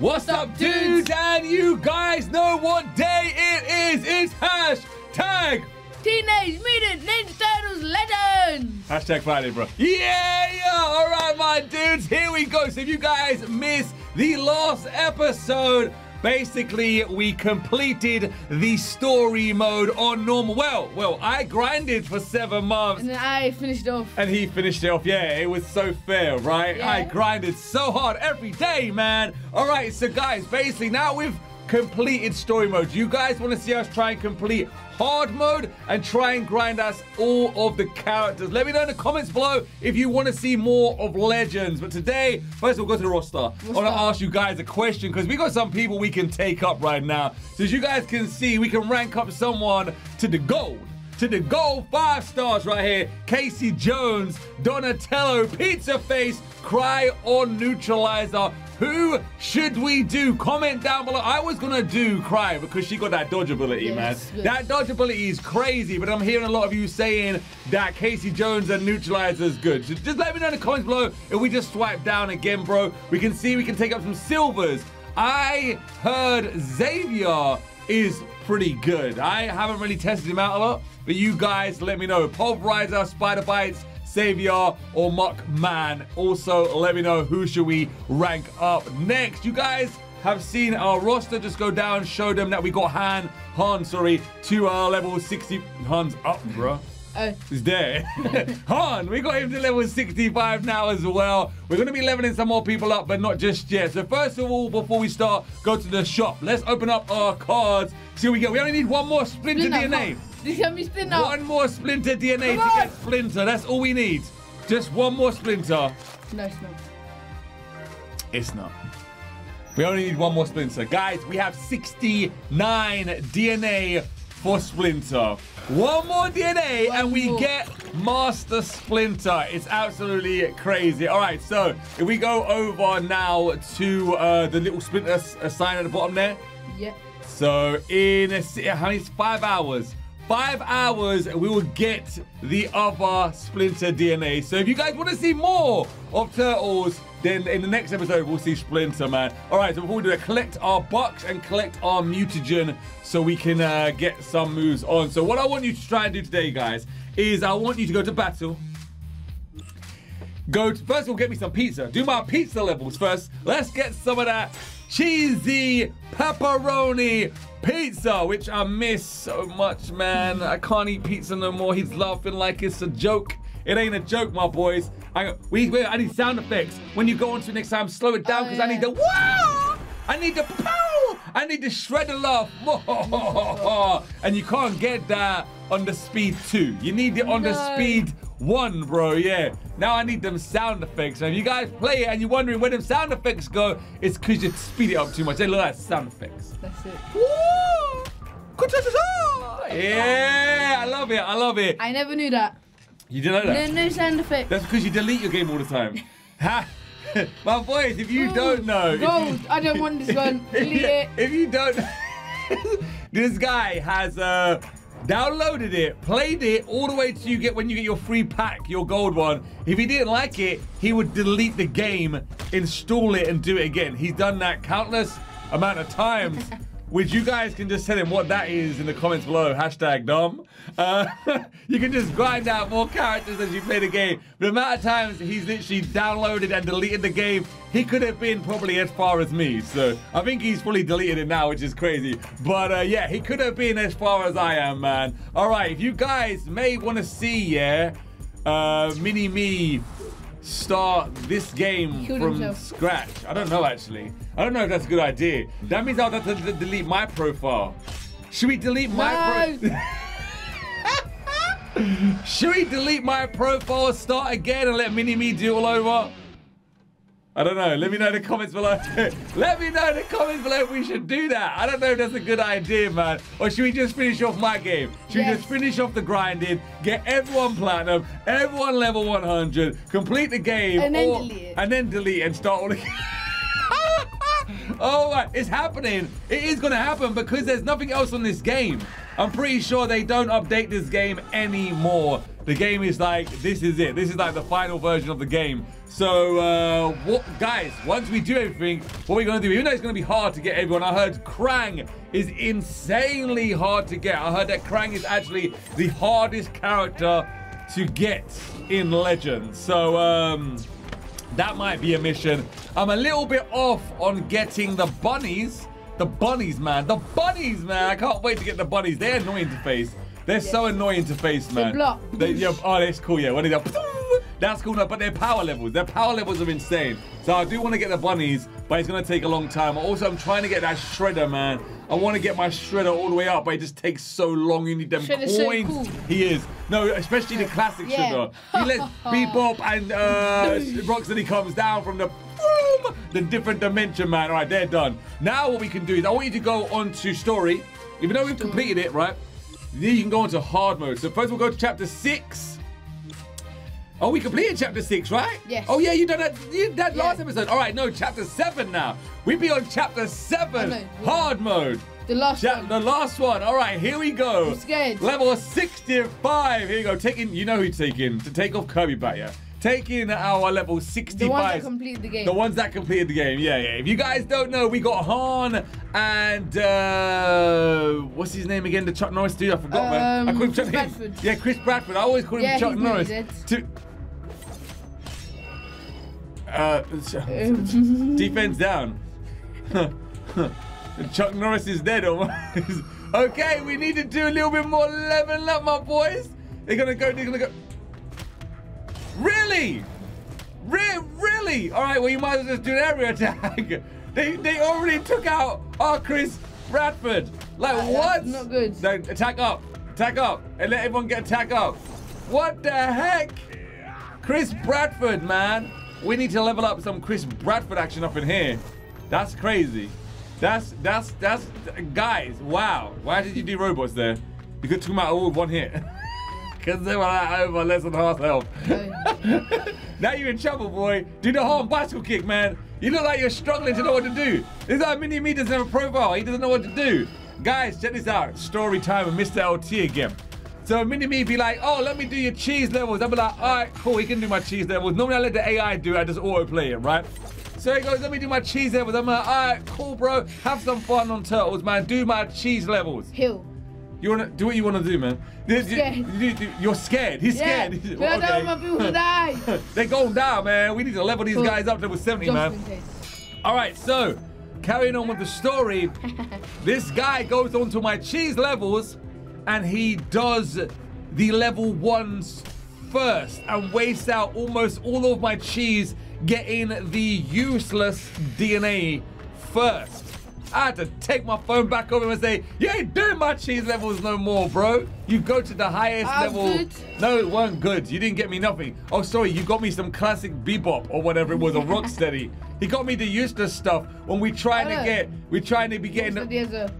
What's up, dudes? And you guys know what day it is. It's hashtag Teenage Mutant Ninja Turtles Legends! Hashtag Friday, bro. Yeah, yeah. All right, my dudes. Here we go. So if you guys missed the last episode, basically we completed the story mode on normal. Well, well, I grinded for seven months. And I finished off. And he finished it off. Yeah, it was so fair, right? Yeah. I grinded so hard every day, man. All right, so guys, basically now we've completed story mode. You guys want to see us try and complete hard mode and try and grind us all of the characters. Let me know in the comments below if you want to see more of Legends. But today, first we'll go to the roster. I want to ask you guys a question because we got some people we can take up right now. So as you guys can see, we can rank up someone to the gold to the gold five stars right here. Casey Jones, Donatello, Pizza Face, Karai or Neutralizer. Who should we do? Comment down below. I was gonna do Karai because she got that dodge ability, Yes, man. yes. That dodge ability is crazy, but I'm hearing a lot of you saying that Casey Jones and Neutralizer is good. So just let me know in the comments below if we just swipe down again, bro. We can see we can take up some silvers. I heard Xavier is pretty good. I haven't really tested him out a lot, but you guys let me know. Pulverizer, Spider Bytez, Savior, or Muck Man. Also, let me know who should we rank up next. You guys have seen our roster just go down, show them that we got Han, Han, sorry, to our level 60. Han's up, bro. Oh, He's there. Han, we got him to level 65 now as well. We're going to be leveling some more people up, but not just yet. So first of all, before we start, go to the shop. Let's open up our cards. See what we get. We only need one more Splinter Splinter, DNA. Come. This can be Splinter. One more Splinter DNA Come to on. get Splinter. That's all we need. Just one more Splinter. No, it's not. It's not. We only need one more Splinter. Guys, we have 69 DNA for Splinter. One more DNA One and we more. get Master Splinter. It's absolutely crazy. All right, so if we go over now to uh, the little Splinter uh, sign at the bottom there. Yeah. So in a, how many? Five hours. Five hours, we will get the other Splinter DNA. So if you guys want to see more of Turtles, then in the next episode we'll see Splinter, man. All right, so before we do that, collect our bucks and collect our mutagen so we can uh, get some moves on. So what I want you to try and do today, guys, is I want you to go to battle. Go to, first of all, get me some pizza. Do my pizza levels first. Let's get some of that cheesy pepperoni pizza, which I miss so much, man. I can't eat pizza no more. He's laughing like it's a joke. It ain't a joke, my boys. I, we, we, I need sound effects. When you go on to next time, slow it down Oh, because I need the wow. I need the pow. I need the shred of love. and you can't get that on the speed two. You need it on the No. speed one, bro. Yeah. Now I need them sound effects. And if you guys play it and you're wondering where them sound effects go, it's because you speed it up too much. They look like sound effects. That's it. Woo! Yeah, I love it. I love it. I never knew that. You didn't know that? No, no sound effects. That's because you delete your game all the time. Ha! My boys, if you Ooh, don't know, if you- Gold. I don't want this one. Delete it. if you don't, this guy has uh, downloaded it, played it all the way to you get when you get your free pack, your gold one. If he didn't like it, he would delete the game, install it, and do it again. He's done that countless amount of times. Which you guys can just tell him what that is in the comments below. Hashtag dumb. Uh, you can just grind out more characters as you play the game. The amount of times he's literally downloaded and deleted the game, he could have been probably as far as me. So I think he's fully deleted it now, which is crazy. But uh, yeah, he could have been as far as I am, man. All right, if you guys may want to see, yeah, uh, Mini Me start this game from himself. scratch. I don't know actually. Oh, I don't know if that's a good idea. That means I'll have to delete my profile. Should we delete my No. pro- Should we delete my profile, start again, and let Mini Me do all over? I don't know. Let me know in the comments below. Let me know in the comments below if we should do that. I don't know if that's a good idea, man. Or should we just finish off my game? Should we just finish off the grinding, get everyone platinum, everyone level 100, complete the game, And then or- delete and then delete and start all again? oh, it's happening. It is going to happen because there's nothing else on this game. I'm pretty sure they don't update this game anymore. The game is like, this is it. This is like the final version of the game. So, uh, what, guys, once we do everything, what are we're going to do, even though it's going to be hard to get everyone, I heard Krang is insanely hard to get. I heard that Krang is actually the hardest character to get in Legends. So, um, that might be a mission. I'm a little bit off on getting the bunnies. The bunnies, man. The bunnies, man. I can't wait to get the bunnies. They're annoying to face. They're so annoying to face, man. block. They, yeah, oh, that's cool, yeah. What is that? That's cool, no, but their power levels, their power levels are insane. So I do want to get the bunnies, but it's going to take a long time. Also, I'm trying to get that shredder, man. I want to get my shredder all the way up, but it just takes so long. You need them Shredder's so coins. cool. He is. No, especially the classic Yeah. sugar. He lets Bebop and uh, Rocksteady comes down from the boom, the different dimension, man. All right, they're done. Now what we can do is I want you to go on to story. Even though we've completed it, right? Then you can go into hard mode. So first we'll go to chapter six. Oh, we completed chapter six, right? Yes. Oh yeah, you done that. You that Yeah. last episode. All right, no, chapter seven now. We be on chapter seven, hard mode. The last Chap- one. the last one. All right, here we go. I'm scared. Level 65. Here you go. Taking, you know who taking to take off Kirby yeah. Taking our level 65. The ones that completed the game. The ones that completed the game. Yeah, yeah. If you guys don't know, we got Han and uh what's his name again? The Chuck Norris dude. I forgot, man. I Um, call him Chris Chuck Bradford. Yeah, Chris Bradford. I always call him Yeah, Chuck Norris. To, uh, defense down. Chuck Norris is dead almost. okay, we need to do a little bit more leveling up, my boys. They're gonna go, they're gonna go. Really? Re- really? All right, well, you might as well just do an area attack. they, they already took out our Chris Bradford. Like, Uh, what? not good. No, attack up. Attack up. And let everyone get attack up. What the heck? Chris Bradford, man. We need to level up some Chris Bradford action up in here. That's crazy. That's, that's, that's, guys, wow. Why did you do robots there? You could take them out all with one hit. Because they were like over less than half health. now you're in trouble, boy. Do the whole bicycle kick, man. You look like you're struggling to know what to do. This guy Mini Me doesn't have a profile. He doesn't know what to do. Guys, check this out. Story time with Mr. LT again. So Mini Me be like, oh, let me do your cheese levels. I'll be like, all right, cool, he can do my cheese levels. Normally I let the AI do it, I just autoplay it, right? So he goes, let me do my cheese levels. I'm like, all right, cool, bro. Have some fun on Turtles, man. Do my cheese levels. Hill. You wanna do what you wanna do, man. You- scared. you- you- You're scared. He's scared. Because I don't want my people to die. They're going down, man. We need to level these Cool. guys up to level 70, Just man. All right, so carrying on with the story, this guy goes onto my cheese levels and he does the level ones first and wastes out almost all of my cheese getting the useless DNA first. I had to take my phone back over and say, You ain't doing my cheese levels no more, bro. You go to the highest Ah, level. good. No, it weren't good. You didn't get me nothing. Oh, sorry, you got me some classic bebop or whatever it was, or rocksteady. He got me the useless stuff when we trying to get, we trying to be getting. The,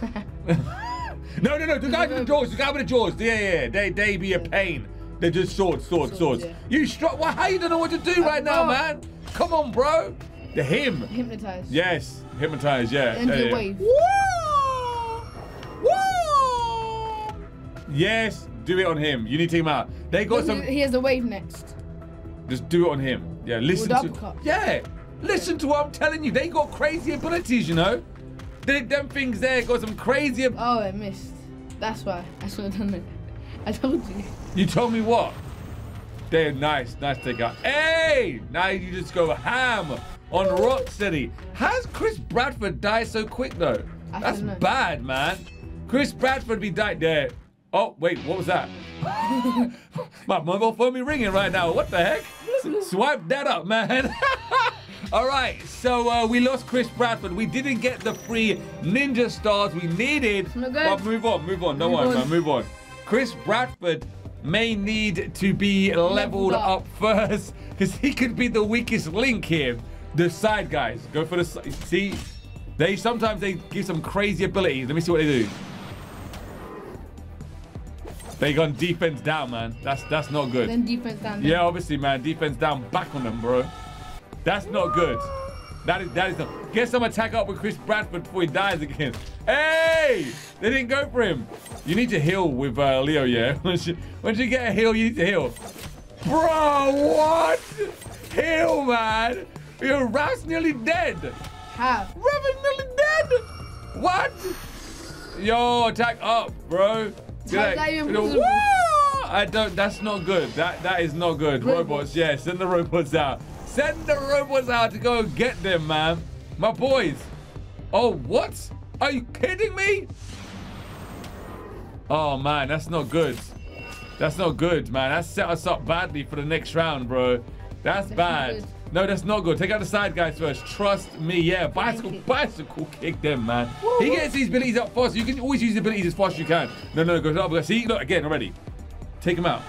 no, no, no, the guy with the jaws, the guy with the jaws. Yeah, yeah, yeah. They, they be a pain. They're just swords, swords, swords. Swords, You struck. Well, how you don't know what to do right now, man? Come on, bro. The him. hypnotized. Yes, hypnotized. Yeah. And yeah, the yeah. wave. Woo! Woo! Yes, do it on him. You need to take him out. They got some. He has the wave next. Just do it on him. Yeah, listen With to. uppercut. Yeah, listen to what I'm telling you. They got crazy abilities, you know. They, them things there got some crazy. Oh, I missed. That's why. I should have done it. I told you. You told me what? They're nice, nice take out. Hey, now you just go ham on Rocksteady. How's Chris Bradford die so quick though? I That's bad, man. Chris Bradford be died there. Oh wait, what was that? My mobile phone be ringing right now. What the heck? Swipe that up, man. All right, so uh, we lost Chris Bradford. We didn't get the free ninja stars we needed. But move on, move on. Don't Move worry, on. man. Move on. Chris Bradford may need to be leveled up. up first because he could be the weakest link here. The side guys go for the si- see. They sometimes they give some crazy abilities. Let me see what they do. They gone defense down, man. That's that's not good. Then defense down there. Yeah, obviously, man. Defense down, back on them, bro. That's not good. That is that is not. Get some attack up with Chris Bradford before he dies again. Hey! They didn't go for him. You need to heal with uh, Leo, yeah? once, you, once you get a heal, you need to heal. Bro, what? Heal, man. Your Raph's nearly dead. How? Raph is nearly dead. What? Yo, attack up, bro. How's that even? Woo! I don't. That's not good. That that is not good. Robots, Robots. yeah. Send the robots out. Send the robots out to go and get them, man. My boys. Oh, what? Are you kidding me? Oh man, that's not good. That's not good, man. That set us up badly for the next round, bro. That's, bad. No, that's not good. Take out the side guys first. Trust me. Yeah, bicycle, kick. bicycle kick them, man. He gets these abilities up fast. You can always use the abilities as fast as you can. No, no, go up. See, look again already. Take him out.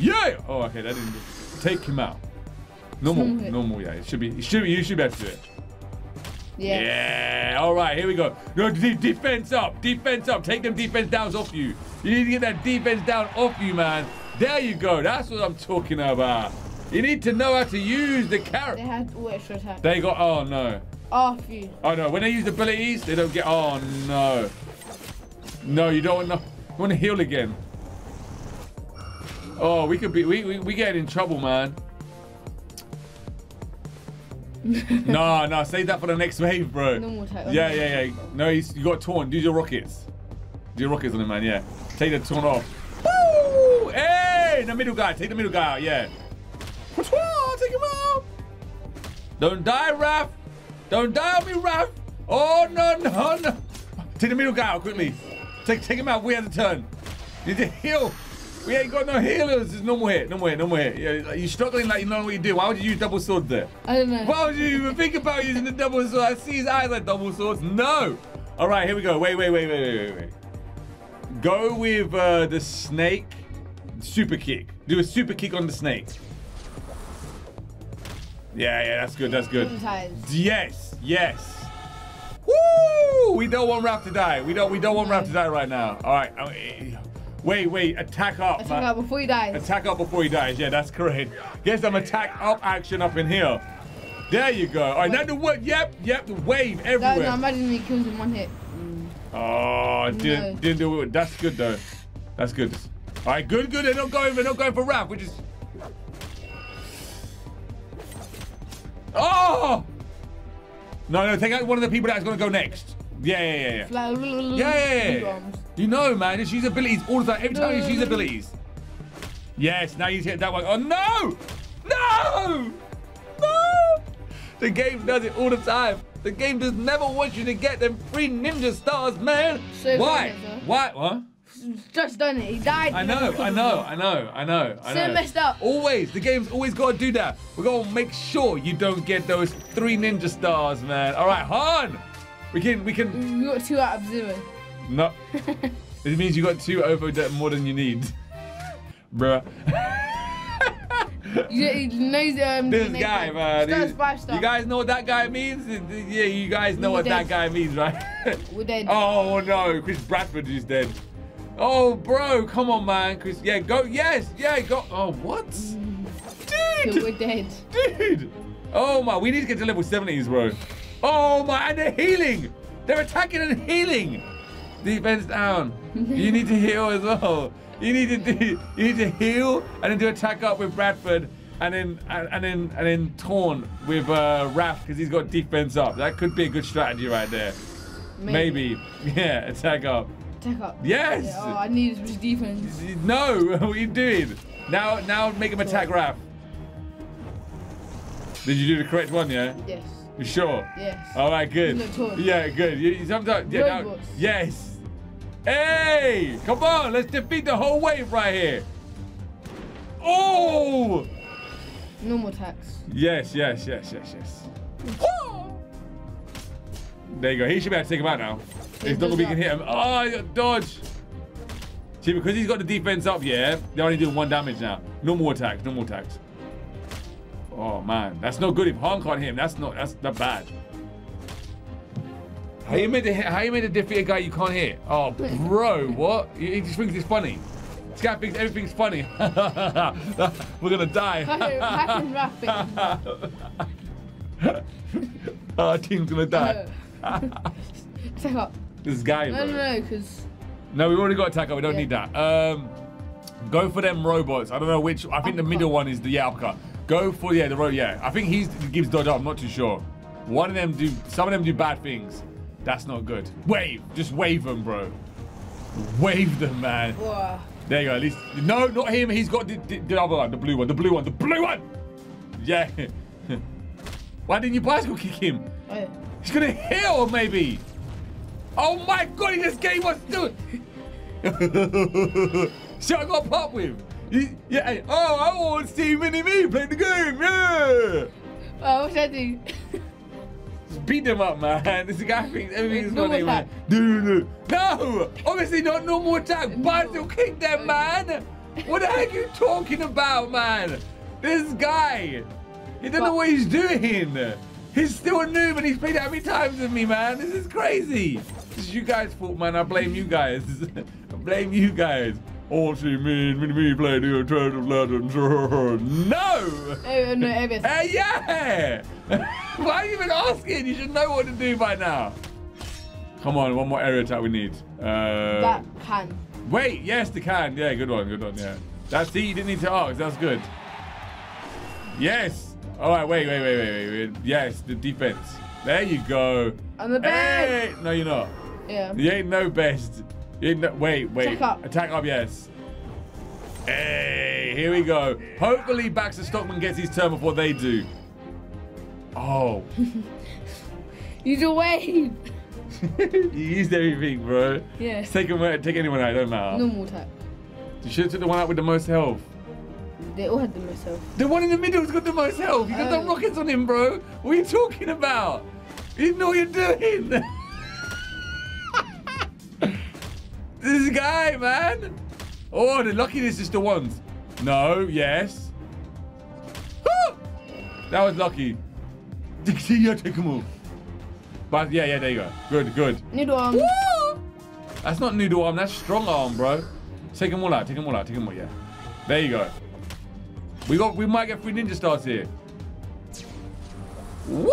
Yeah. Oh, okay, that didn't. Take him out. Normal, Normal hit. normal. Yeah, it should be. It should be. You should be able to do it. Yeah. Yeah. All right, here we go. No, de- defense up. Defense up. Take them defense downs off you. You need to get that defense down off you, man. There you go. That's what I'm talking about. You need to know how to use the They character. had all extra attack. They got. Oh no. Off you. Oh no. When they use the abilities, they don't get. Oh no. No, you don't want to. You want to heal again. Oh, we could be. We we, we get in trouble, man. no, no, save that for the next wave, bro. Normal attack. Yeah, yeah, yeah. No, he's, you got taunt. Do your rockets. Do your rockets on him, man. Yeah. Take the taunt off. Woo! Hey, the middle guy. Take the middle guy out. Yeah. Take him out. Don't die, Raph. Don't die on me, Raph. Oh no, no, no. Take the middle guy out quickly. Take, take him out. We have the turn. Need to heal. We ain't got no healers. It's normal hit. Normal hit. Normal hit. Yeah, like, you're struggling like you know what you do. Why would you use double sword there? I don't know. Why would you even think about using the double sword? I see his eyes like double swords. No. All right, here we go. Wait, wait, wait, wait, wait, wait, wait. Go with uh, the snake. Super kick. Do a super kick on the snake. Yeah, yeah, that's good. That's good. Yes, yes. Woo! We don't want Raph to die. We don't. We don't want Raph to die right now. All right. Wait, wait. Attack up. Attack man. out before he dies. Attack up before he dies. Yeah, that's correct. Get some attack up action up in here. There you go. All right, now the what? Yep, yep. The wave No, everywhere. no, imagine he kills in one hit. Oh, didn't, No. didn't do it. That's good though. That's good. All right, good, good. They're not going. They're not going for Raph, which is. Oh! No, no. Take out one of the people that's going to go next. Yeah, yeah, yeah, yeah. Like, Yeah, yeah, yeah. You know, man, just use abilities all the time. Every time you just use abilities. Yes, now you hit that one. Oh no! No! No! The game does it all the time. The game does never want you to get them free ninja stars, man. So Why? good. Why? What? Just done it. He died. I know, I know. I know, I know, I So messed up. Always, the game's always got to do that. We're gonna make sure you don't get those three ninja stars, man. All right, Han. We can, we can. You got two out of zero. No. it means you got two over more than you need. Bruh. You, knows um. this guy, name. man. Five star. You guys know what that guy means? Yeah, you guys know We're what that guy means, right? We're dead. oh no, Chris Bradford is dead. Oh, bro, come on, man. Chris, yeah, go. Yes, yeah, go. Oh, what? Dude, we're dead. dude. Oh my, we need to get to level 70s, bro. Oh my, and they're healing. They're attacking and healing. Defense down. you need to heal as well. You need to do. You need to heal and then do attack up with Bradford, and then and, and then and then Torn with uh, Raph because he's got defense up. That could be a good strategy right there. Maybe. Yeah, attack up. Attack up. Yes. Yeah, oh, I need his defense. No, what are you doing? Now, now make him attack Raph. Did you do the correct one? Yeah. Yes. You sure? Yes. All right, good. Yeah, good. You, sometimes, yeah, now, yes. Hey, come on, let's defeat the whole wave right here. Oh, Normal attacks. yes, yes, yes, yes, yes. There you go. He should be able to take him out now. He It's not gonna be does can hit him. Oh, dodge. See, because he's got the defense up, yeah, they're only doing one damage now. Normal attacks, normal attacks. Oh man, that's not good. If Han can't hit him, that's not that's not bad. How you made to how you made to defeat a guy you can't hit? Oh, bro, what? He just thinks it's funny. This guy thinks everything's funny. We're gonna die. Our team's gonna die. Take up. This guy, No, bro. no, no, because No, we've already got attack up. We don't Yeah. need that. Um, go for them robots. I don't know which. I think the middle one is the yeah uppercut. Go for yeah the road Yeah, I think he's he gives dodge up. I'm not too sure. One of them do. Some of them do bad things. That's not good. Wave. Just wave them, bro. Wave them, man. There you go. At least no, not him. He's got the, the, the other one, the blue one, the blue one, the blue one. Yeah. Why didn't you bicycle kick him? Yeah. He's gonna heal, maybe. Oh my god, he just gave us See I got pop with? Yeah, oh, I want to see Mini Me play the game, yeah! Oh, what should I do? Just beat them up, man. This guy thinks everything's funny, man. Dude, no! Obviously not normal attack. Bicycle kick them, man! What the heck are you talking about, man? This guy, he doesn't know what he's doing. He's still a noob and he's played how many times with me, man? This is crazy. This is you guys' fault, man. I blame you guys. I blame you guys. Oh, see me, me, me play the Turtle of Legends. No! Oh, no, ABS. Hey, yeah! Why are you even asking? You should know what to do by now. Come on, one more area attack we need. Uh, that can. Wait, yes, the can. Yeah, good one, good one, yeah. That's it, you didn't need to ask. That's good. Yes. All right, wait, wait, wait, wait, wait, wait. Yes, the defense. There you go. I'm the best. Hey! No, you're not. Yeah. You ain't no best. You ain't no, wait, wait. Attack up. Attack up, yes. Hey, here we go. Hopefully Baxter Stockman gets his turn before they do. Oh. Use a wave. you used everything, bro. Yeah. Take, him, take anyone out, it don't matter. Normal attack. You should have took the one out with the most health. They all had them myself. The one in the middle's got the most health. You got the Oh. rockets on him, bro. What are you talking about? You know what you're doing. this guy, man. Oh, the luckiness is the ones. No, yes. Ah! that was lucky. yeah, take him off. But yeah, yeah, there you go. Good, good. Need one. Woo! That's not noodle arm, that's strong arm, bro. Take them all out, take them all out, take them all, yeah. There you go. We got we might get three ninja stars here. Woo!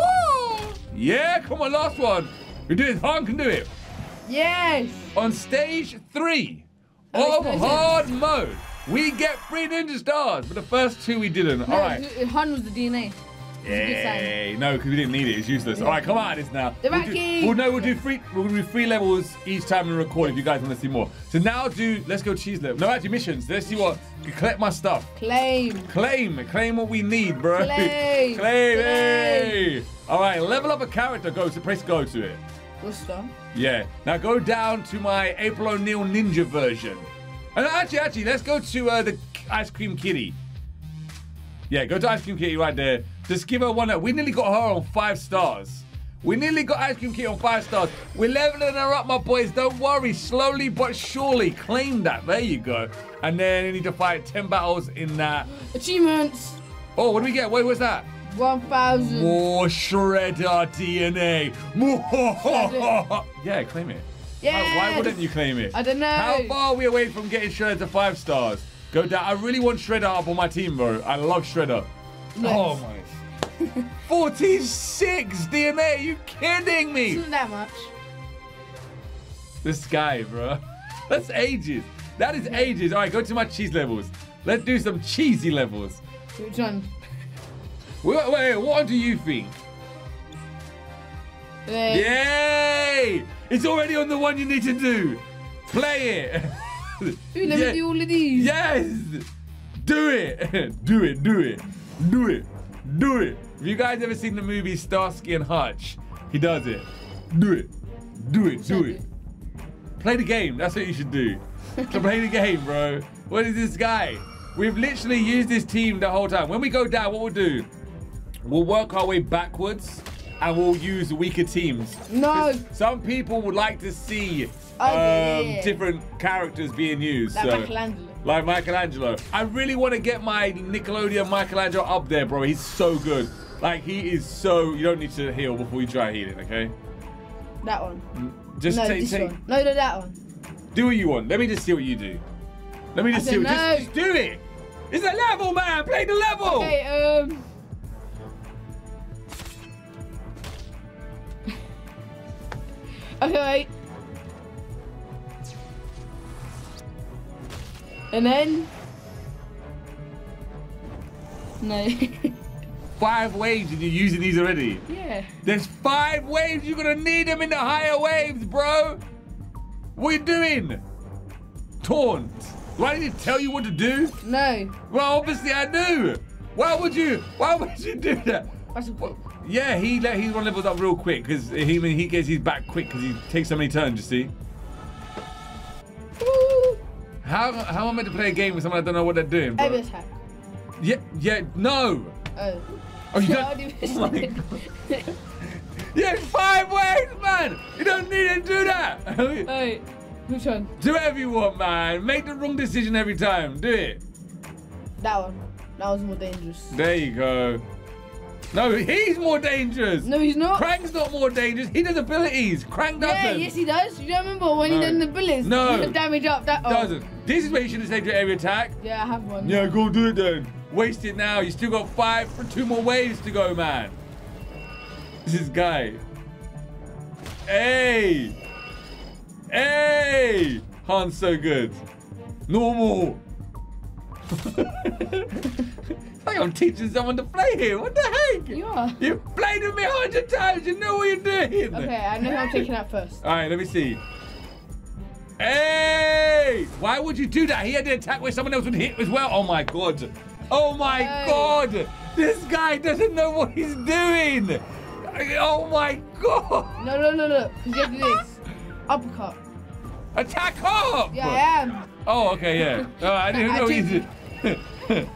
Yeah, come on, last one. We do it, Han can do it. Yes. On stage three oh, of it's- hard mode, we get three ninja stars, but the first two we didn't. No, all right. Uh, Han was the DNA. It's a good sign. Yay. No, because we didn't need it. It's useless. All right, come on, this now. The we'll, do, well, no, we'll do three. We'll do three levels each time we record. If you guys want to see more, so now do. Let's go cheese level. No, actually missions. Let's see what. Collect my stuff. Claim. Claim, claim what we need, bro. Claim. claim. Claim. Hey. All right, level up a character. Go to press go to it. What's that? Yeah. Now go down to my April O'Neil Ninja version. And actually, actually, let's go to uh, the Ice Cream Kitty. Yeah, go to Ice Cream Kitty right there. Just give her one. Up. We nearly got her on five stars. We nearly got Ice Cream Kitty on five stars. We're leveling her up, my boys. Don't worry. Slowly but surely. Claim that. There you go. And then you need to fight 10 battles in that. Achievements. Oh, what do we get? Wait, what's that? 1,000. More our DNA. yeah, claim it. Why, why wouldn't you claim it? I don't know. How far are we away from getting Shredder to five stars? Go down. I really want Shredder up on my team, bro. I love Shredder. Yes. Oh my. 46 DNA. you kidding me? Isn't that much? This guy, bro. That's ages. That is ages. All right, go to my cheese levels. Let's do some cheesy levels. Which one? Wait, wait, what do you think? Yay! It's already on the one you need to do. Play it. Let Yeah. me do all of these. Yes! Do it! do it, do it, do it, do it. Have you guys ever seen the movie Starsky and Hutch? He does it. Do it, do it, do it. Play the game. That's what you should do. to play the game, bro. What is this guy? We've literally used this team the whole time. When we go down, what we'll do? We'll work our way backwards and we'll use weaker teams. No. Some people would like to see um, different characters being used. Like so- Michelangelo. Like Michelangelo. I really want to get my Nickelodeon Michelangelo up there, bro. He's so good. Like, he is so. You don't need to heal before you try healing, okay? That one. Just no, take, this take. one. No, no, that one. Do what you want. Let me just see what you do. Let me just I see. said Just, just do it. It's a level, man. Play the level. Okay, um. Okay. And then. No. Five waves and you're using these already. yeah. There's five waves. You're gonna need them in the higher waves, bro. What are you doing? Taunt. Do I need to tell you what to do? No. Well, obviously I do. Why would you? Why would you do that? Yeah, he let one levels up real quick because he he gets his back quick because he takes so many turns. You see? Woo! How how am I meant to play a game with someone I don't know what they're doing? Bro? Attack. Yeah, yeah, no. Oh. Oh, you don't. do Oh my God. Yeah, five ways, man. You don't need to do that. Wait. Which one? do whatever you want, man. Make the wrong decision every time. Do it. That one. That was more dangerous. There you go. No, he's more dangerous. No, he's not. Krang's not more dangerous. He does abilities. Krang doesn't. Yeah, yes, he does. You don't remember when he No. done the bullets? No. He damage up that. Oh. Doesn't. This is where you should have saved your area attack. Yeah, I have one. Yeah, go do it then. Waste it now. You still got five for two more waves to go, man. This is guy. Hey! Hey! Han's so good. Normal. like I'm teaching someone to play here. What the heck? You are. You've played with me a hundred times. You know what you're doing. Okay, I know who I'm taking out first. All right, let me see. Hey! Why would you do that? He had the attack where someone else would hit as well. Oh my god. Oh my Hey. god. This guy doesn't know what he's doing. Oh my god. No, no, no, no. Because you have to do this. Uppercut. Attack up. Yeah, I am. Oh, okay, yeah. Oh, I didn't know he did- did.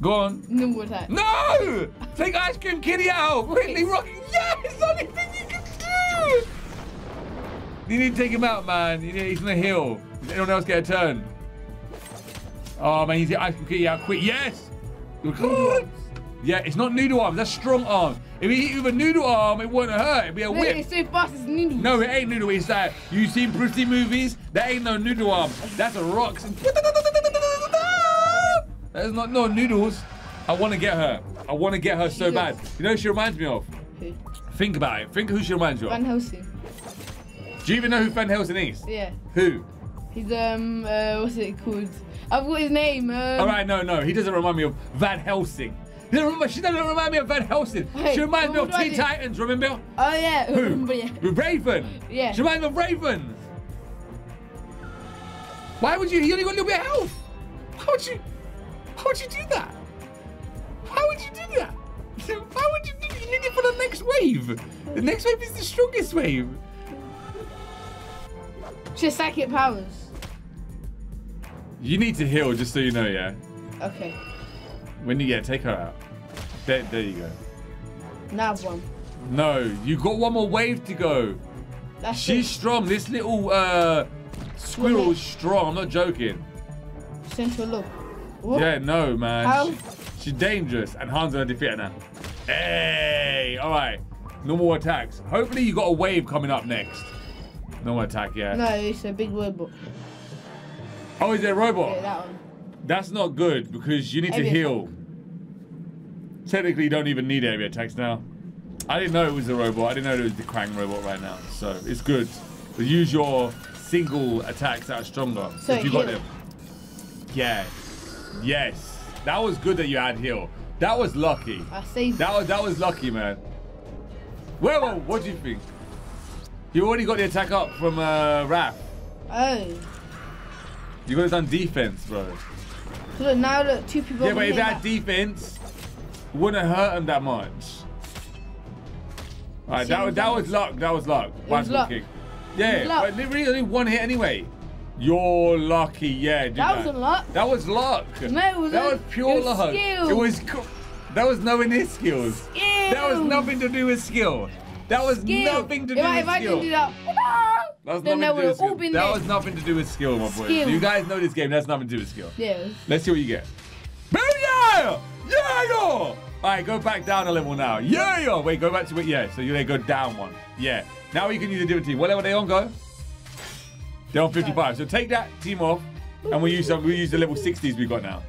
Go on. Attack. No! Take Ice Cream Kitty out! Quickly, Rocky! Yes! Only thing you can do! You need to take him out, man. Need, he's on the hill. Does anyone else get a turn? Oh, man, he's the Ice Cream Kitty out quick. Yes! Yeah, it's not noodle arms, that's strong arm. If he hit you with a noodle arm, it wouldn't hurt. It'd be a whip. it's so fast, it's. No, it ain't noodle. It's like You've seen Bruce Lee movies. That ain't no noodle arm. That's a rocks. That's not no noodles. I want to get her. I want to get her so bad. You know who she reminds me of? Who? Think about it. Think who she reminds you of. Van Helsing. Do you even know who Van Helsing is? Yeah. Who? He's, um, uh, what's it called? I've got his name. Um, All right, no, no. He doesn't remind me of Van Helsing. He doesn't remember, she doesn't remind me of Van Helsing. She reminds me of Teen? Titans. Remember? Oh, yeah. Who? yeah. Raven. Yeah. She reminds me of Raven. Why would you? He only got a little bit of health. Why would you? Why would you do that? Why would you do that? Why would you do? You need it for the next wave. The next wave is the strongest wave. She has psychic powers. You need to heal, just so you know, yeah. Okay. When you get, take her out. There, there you go. Now I have one. No, you got one more wave to go. That's She's it. strong. This little uh, squirrel's strong. I'm not joking. Central look. What? Yeah, no, man. How? She- she's dangerous, and Han's gonna defeat her now. Hey, all right. No more attacks. Hopefully, you got a wave coming up next. No more attack, yeah. No, it's a big robot. Oh, is it a robot? Yeah, that one. That's not good because you need to heal. Technically, you don't even need area attacks now. I didn't know it was a robot. I didn't know it was the Krang robot right now. So it's good. But use your single attacks that are stronger. So if you got them. Yeah. Yes. That was good that you had heal. That was lucky. I saved That was that was lucky, man. Well, whoa, what do you think? You already got the attack up from uh, Raph. Oh. You could have done defense, bro. So look, now look, two people Yeah, but if that defense wouldn't hurt him that much. Alright, that, was- that was luck. That was luck. was Bicycle luck. kick. Yeah, was luck. but only one hit anyway. You're lucky, yeah. Did That wasn't luck. That was luck. No, it That wasn't. was pure It was luck. skill. It was. That was nowhere near skills. That was nothing to do with skill. That was Skill. nothing to if do I, with if I skill. didn't do that, that was then nothing to do with all skill. That there. was nothing to do with skill, my boy. Skill. You guys know this game. That's nothing to do with skill. Yeah. Let's see what you get. Boom, yeah! Yeah, yeah! All right, go back down a level now. Yeah, yeah! Wait, go back to it. Yeah, so you they go down one. Yeah. Now you can use a different team. What level are they on, go? They're on 55. So take that team off, and we'll use some. We'll use the level 60s we've got now.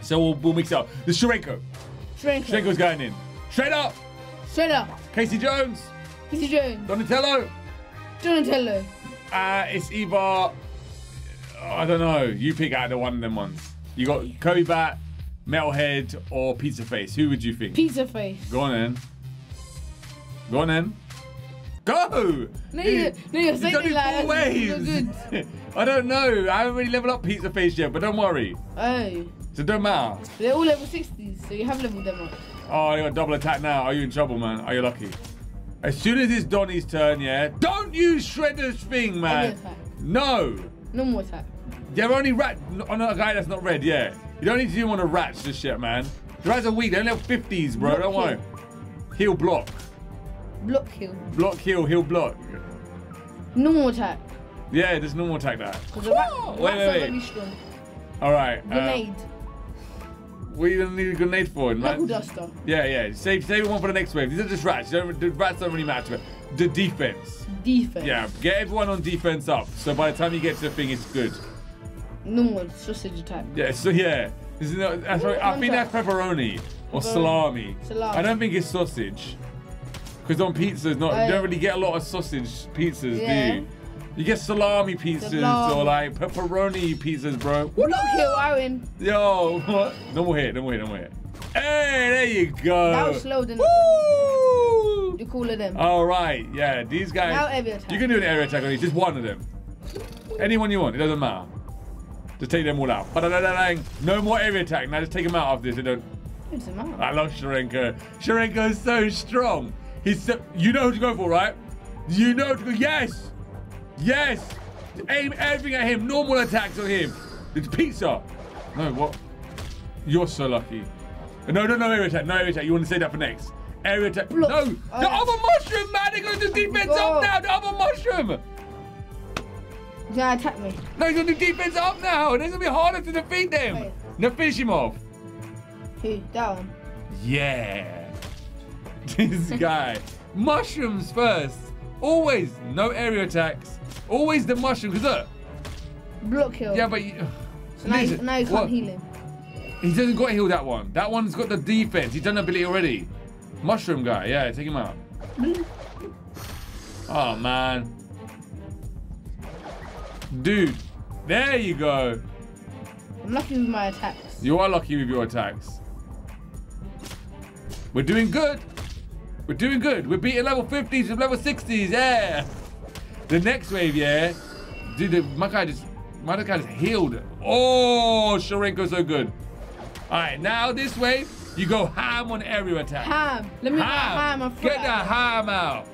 So we'll, we'll mix it up. The Sharenko. Shrink. Sharenko's going in. Straight up. Straight up. Casey Jones. Casey Jones. Donatello. Donatello. Uh, it's either I don't know. You pick out the one of them ones. You got Kirby Bat, Metalhead, or Pizza Face. Who would you think? Pizza face. Go on then. Go on then. Go! No, you- no, you're saying it like four. You're ways. I don't know. I haven't really leveled up Pizza Face yet, but don't worry. Oh. So don't matter. They're all level 60s, so you have leveled them up. Oh, you got double attack now. Are you in trouble, man? Are you lucky? As soon as it's Donny's turn, yeah, don't use Shredder's thing, man. Attack. No. Normal attack. They're only rat on a guy that's not red, yeah. You don't need to do him on a rats just shit, man. The rats are weak, they're level 50s, bro. Block don't worry. Heal block. Block kill. Block heal, heal block. Normal attack. Yeah, there's normal attack that. Because the rat, Wait, wait, are wait. Alright. Uh, Grenade. what you gonna need a grenade for, Knuckle duster. Yeah, yeah. Save save one for the next wave. These are just rats. You don't, the rats don't really matter. The defense. Defense. Yeah, get everyone on defense up. So by the time you get to the thing, it's good. Normal sausage attack. Yeah, so yeah. Not, that's right. I think that's pepperoni or salami. Salami. I don't think it's sausage. Because on pizzas, not Oh, you don't really get a lot of sausage pizzas, Yeah. do you? You get salami pizzas Salami. or like pepperoni pizzas, bro. Block kill, Owen. Yo, what? No more hit, no more hit, no more hit. Hey, there you go. That was slow, didn't? Woo! You cooler them. All right, yeah, these guys. Now area attack. You can do an area attack on these, just one of them. Anyone you want, it doesn't matter. Just take them all out. No more area attack. Now just take them out after this. It don't. It doesn't matter. I love Sharenko. Sharenko is so strong. He's you know who to go for, right? You know who to go. Yes, yes. Aim everything at him. Normal attacks on him. It's pizza. No, what? You're so lucky. No, no, no area attack. No area attack. You want to say that for next? Area attack. Block. No, oh, the Oh. other mushroom, man. They're going to do defense oh, up now. The other mushroom. Gonna attack me. No, he's going to do defense up now. It's going to be harder to defeat them. Wait. Now finish him off. Who? That one. Yeah. This guy. Mushrooms first. Always no area attacks. Always the mushroom. Cause look. Block kill. Yeah, but you, So now, you, listen, now you can't what? heal him. He doesn't got heal that one. That one's got the defense. He's done ability already. Mushroom guy. Yeah, take him out. Oh man. Dude. There you go. I'm lucky with my attacks. You are lucky with your attacks. We're doing good. We're doing good. We're beating level 50s with level 60s. Yeah. The next wave, yeah. Dude, the, my guy just, my guy just healed. Oh, Sharenko's so good. All right, now this wave, you go ham on area attack. Ham. Let me get ham throw Get the ham out.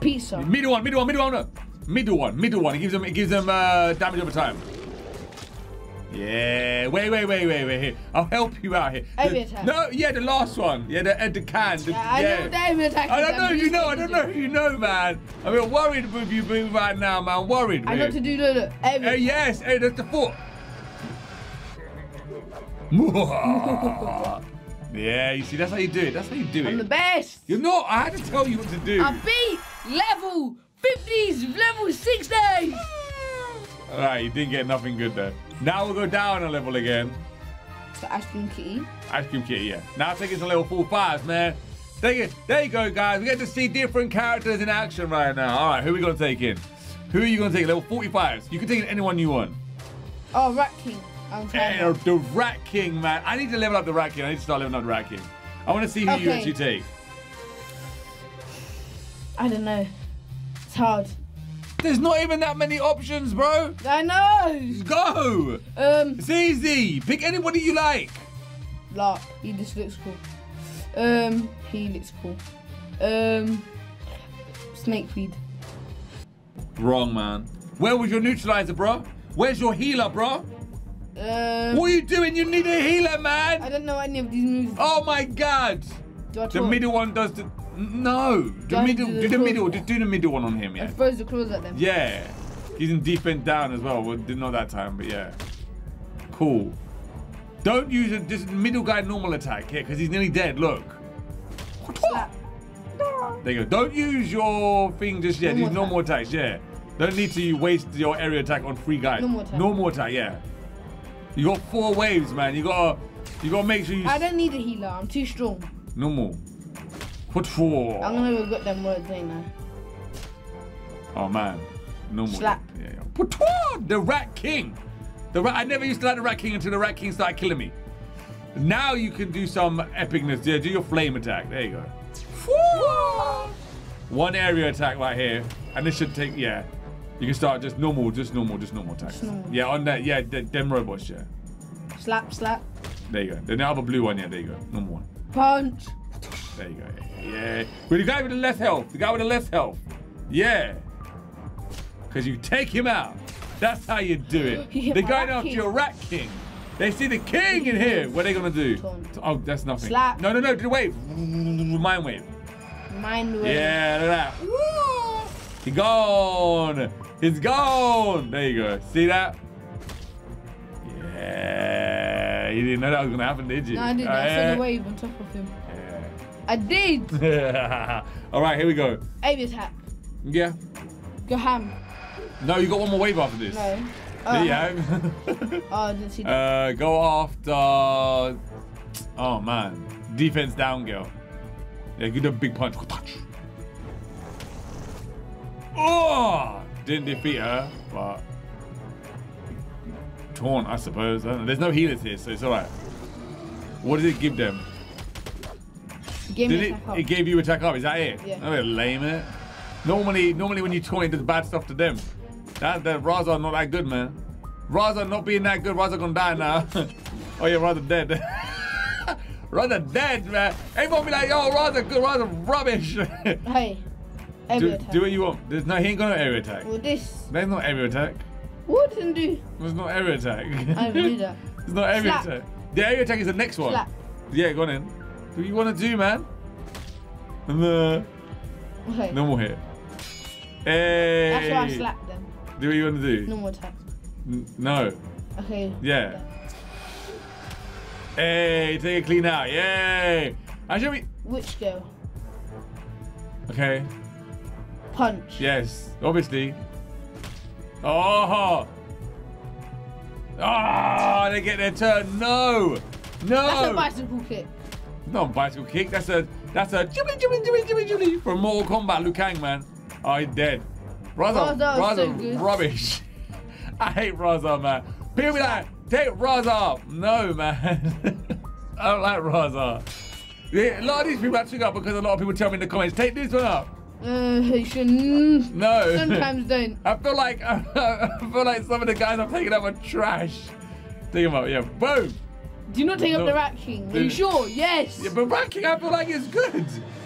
Pizza. Middle one, middle one, middle one, middle one, middle one. It gives them, it gives them uh, damage over time. Yeah. Wait, wait, wait, wait, wait. Here, I'll help you out here. The- attack. No, yeah, the last one. Yeah, the, uh, the can. The, Yeah, I know what the heavy attack I don't know. You know. I don't know. You know, man. I'm bit worried with you being right now, man. Worried. I know to do. the, look. Heavy Hey, yes. Hey, that's the foot. yeah, you see, that's how you do it. That's how you do it. I'm the best. You're not. I had to tell you what to do. I beat level 50s, level 60s. All right, you didn't get nothing good there. Now we'll go down a level again. The ice cream kitty. Ice cream kitty, yeah. Now take it to level full fives, man. Take it. There you go, guys. We get to see different characters in action right now. All right, who are we gonna take in? Who are you gonna take? Level 45s. You can take in anyone you want. Oh, Rat King. I'm trying. Eh, the Rat King, man. I need to level up the Rat King. I need to start leveling up the Rat King. I want to see who you actually take. I don't know. It's hard. There's not even that many options, bro. I know. Go. Um, It's easy. Pick anybody you like. Lark. He just looks cool. Um, he looks cool. Um, Snakeweed. Wrong, man. Where was your neutralizer, bro? Where's your healer, bro? Um, What are you doing? You need a healer, man. I don't know any of these moves. Oh my god. Do I The middle one does the. No. Do I middle. do the Do the middle. Just do the middle one on him, I yeah. throws the claws at them. Yeah. He's in defense down as well. Well, not that time, but yeah. Cool. Don't use a, just middle guy normal attack here because he's nearly dead. Look. Slap. There you go. Don't use your thing just yet. Normal These normal attacks, yeah. Don't need to waste your area attack on free guys. Normal attack. Normal attack, yeah. You got four waves, man. You gotta, you gotta make sure you. I don't need a healer. I'm too strong. Normal. Put four. I'm gonna go get them words, ain't I? Eh? Oh man, No more. Slap. Yeah, yeah. Put four. The Rat King. The rat. I never used to like the Rat King until the Rat King started killing me. Now you can do some epicness. Yeah, do your flame attack. There you go. Woo! One area attack right here, and this should take. Yeah, you can start just normal, just normal, just normal attacks. Normal. Yeah, on that. Yeah, the, them robots. Yeah, Slap, slap. there you go. Then the other blue one. Yeah, there you go. Normal one. Punch. There you go. Yeah. With the guy with the less health. The guy with the less health. Yeah. Because you take him out. That's how you do it. You They're going after King. your rat king. They see the king in here. What are they going to do? Oh, that's nothing. Slap. No, no, no. Do Wait. Mind wave. Mind way. Yeah, look at that. Woo! He gone. He's gone. There you go. See that? Yeah. You didn't know that was going to happen, did you? No, I didn't. I uh, saw the wave on top of him. I did. All right, here we go. Aim attack. Yeah. Go ham. No, you got one more wave after this. No. You Oh, have. Oh, I didn't see that. uh, go after. Oh man, defense down, girl. Yeah, give the big punch. Oh, didn't defeat her, but torn, I suppose. I don't know. There's no healers here, so it's all right. What did it give them? Give Did me it? attack up. It gave you attack up. Is that it? Yeah. They're lame, it. Normally, normally when you it does bad stuff to them. That that Rahzar not that good, man. Rahzar not being that good. Rahzar gonna die now. oh yeah, Rahzar dead. Rahzar dead, man. Everyone be like, yo, Rahzar good, Rahzar rubbish. Hey. Do, do what you want. There's no, he ain't got no area attack. Well, this. There's no area attack. What didn't do? There's no area attack. I didn't do that. There's no area Slap. attack. The area attack is the next one. Slap. Yeah, go on in. Do what you want to do, man? And the Okay. normal hit. Hey. That's why I slapped them. Do what you want to do. Normal attack. N- no. Okay. Yeah. Hey, take a clean out. Yay. I Actually, we. Which girl? Okay. Punch. Yes. Obviously. Oh. Ah, they get their turn. No. No. That's a bicycle kick. Not a bicycle kick. That's a that's a jibbly jibbly jibbly jibbly jibbly from Mortal Kombat. Liu Kang, man. Oh, he's dead. Rahzar, Rahzar was so rubbish. I hate Rahzar, man. People be like, take Rahzar. No, man. I don't like Rahzar. Yeah, a lot of these people took up because a lot of people tell me in the comments, take this one up. Uh, you shouldn't. No. Sometimes don't. I feel like I feel like some of the guys I'm taking up are trash. Take them up, yeah. Boom. Do not take No. up the Rat King. Are you sure? Yes. Yeah, but ranking I feel like it's good.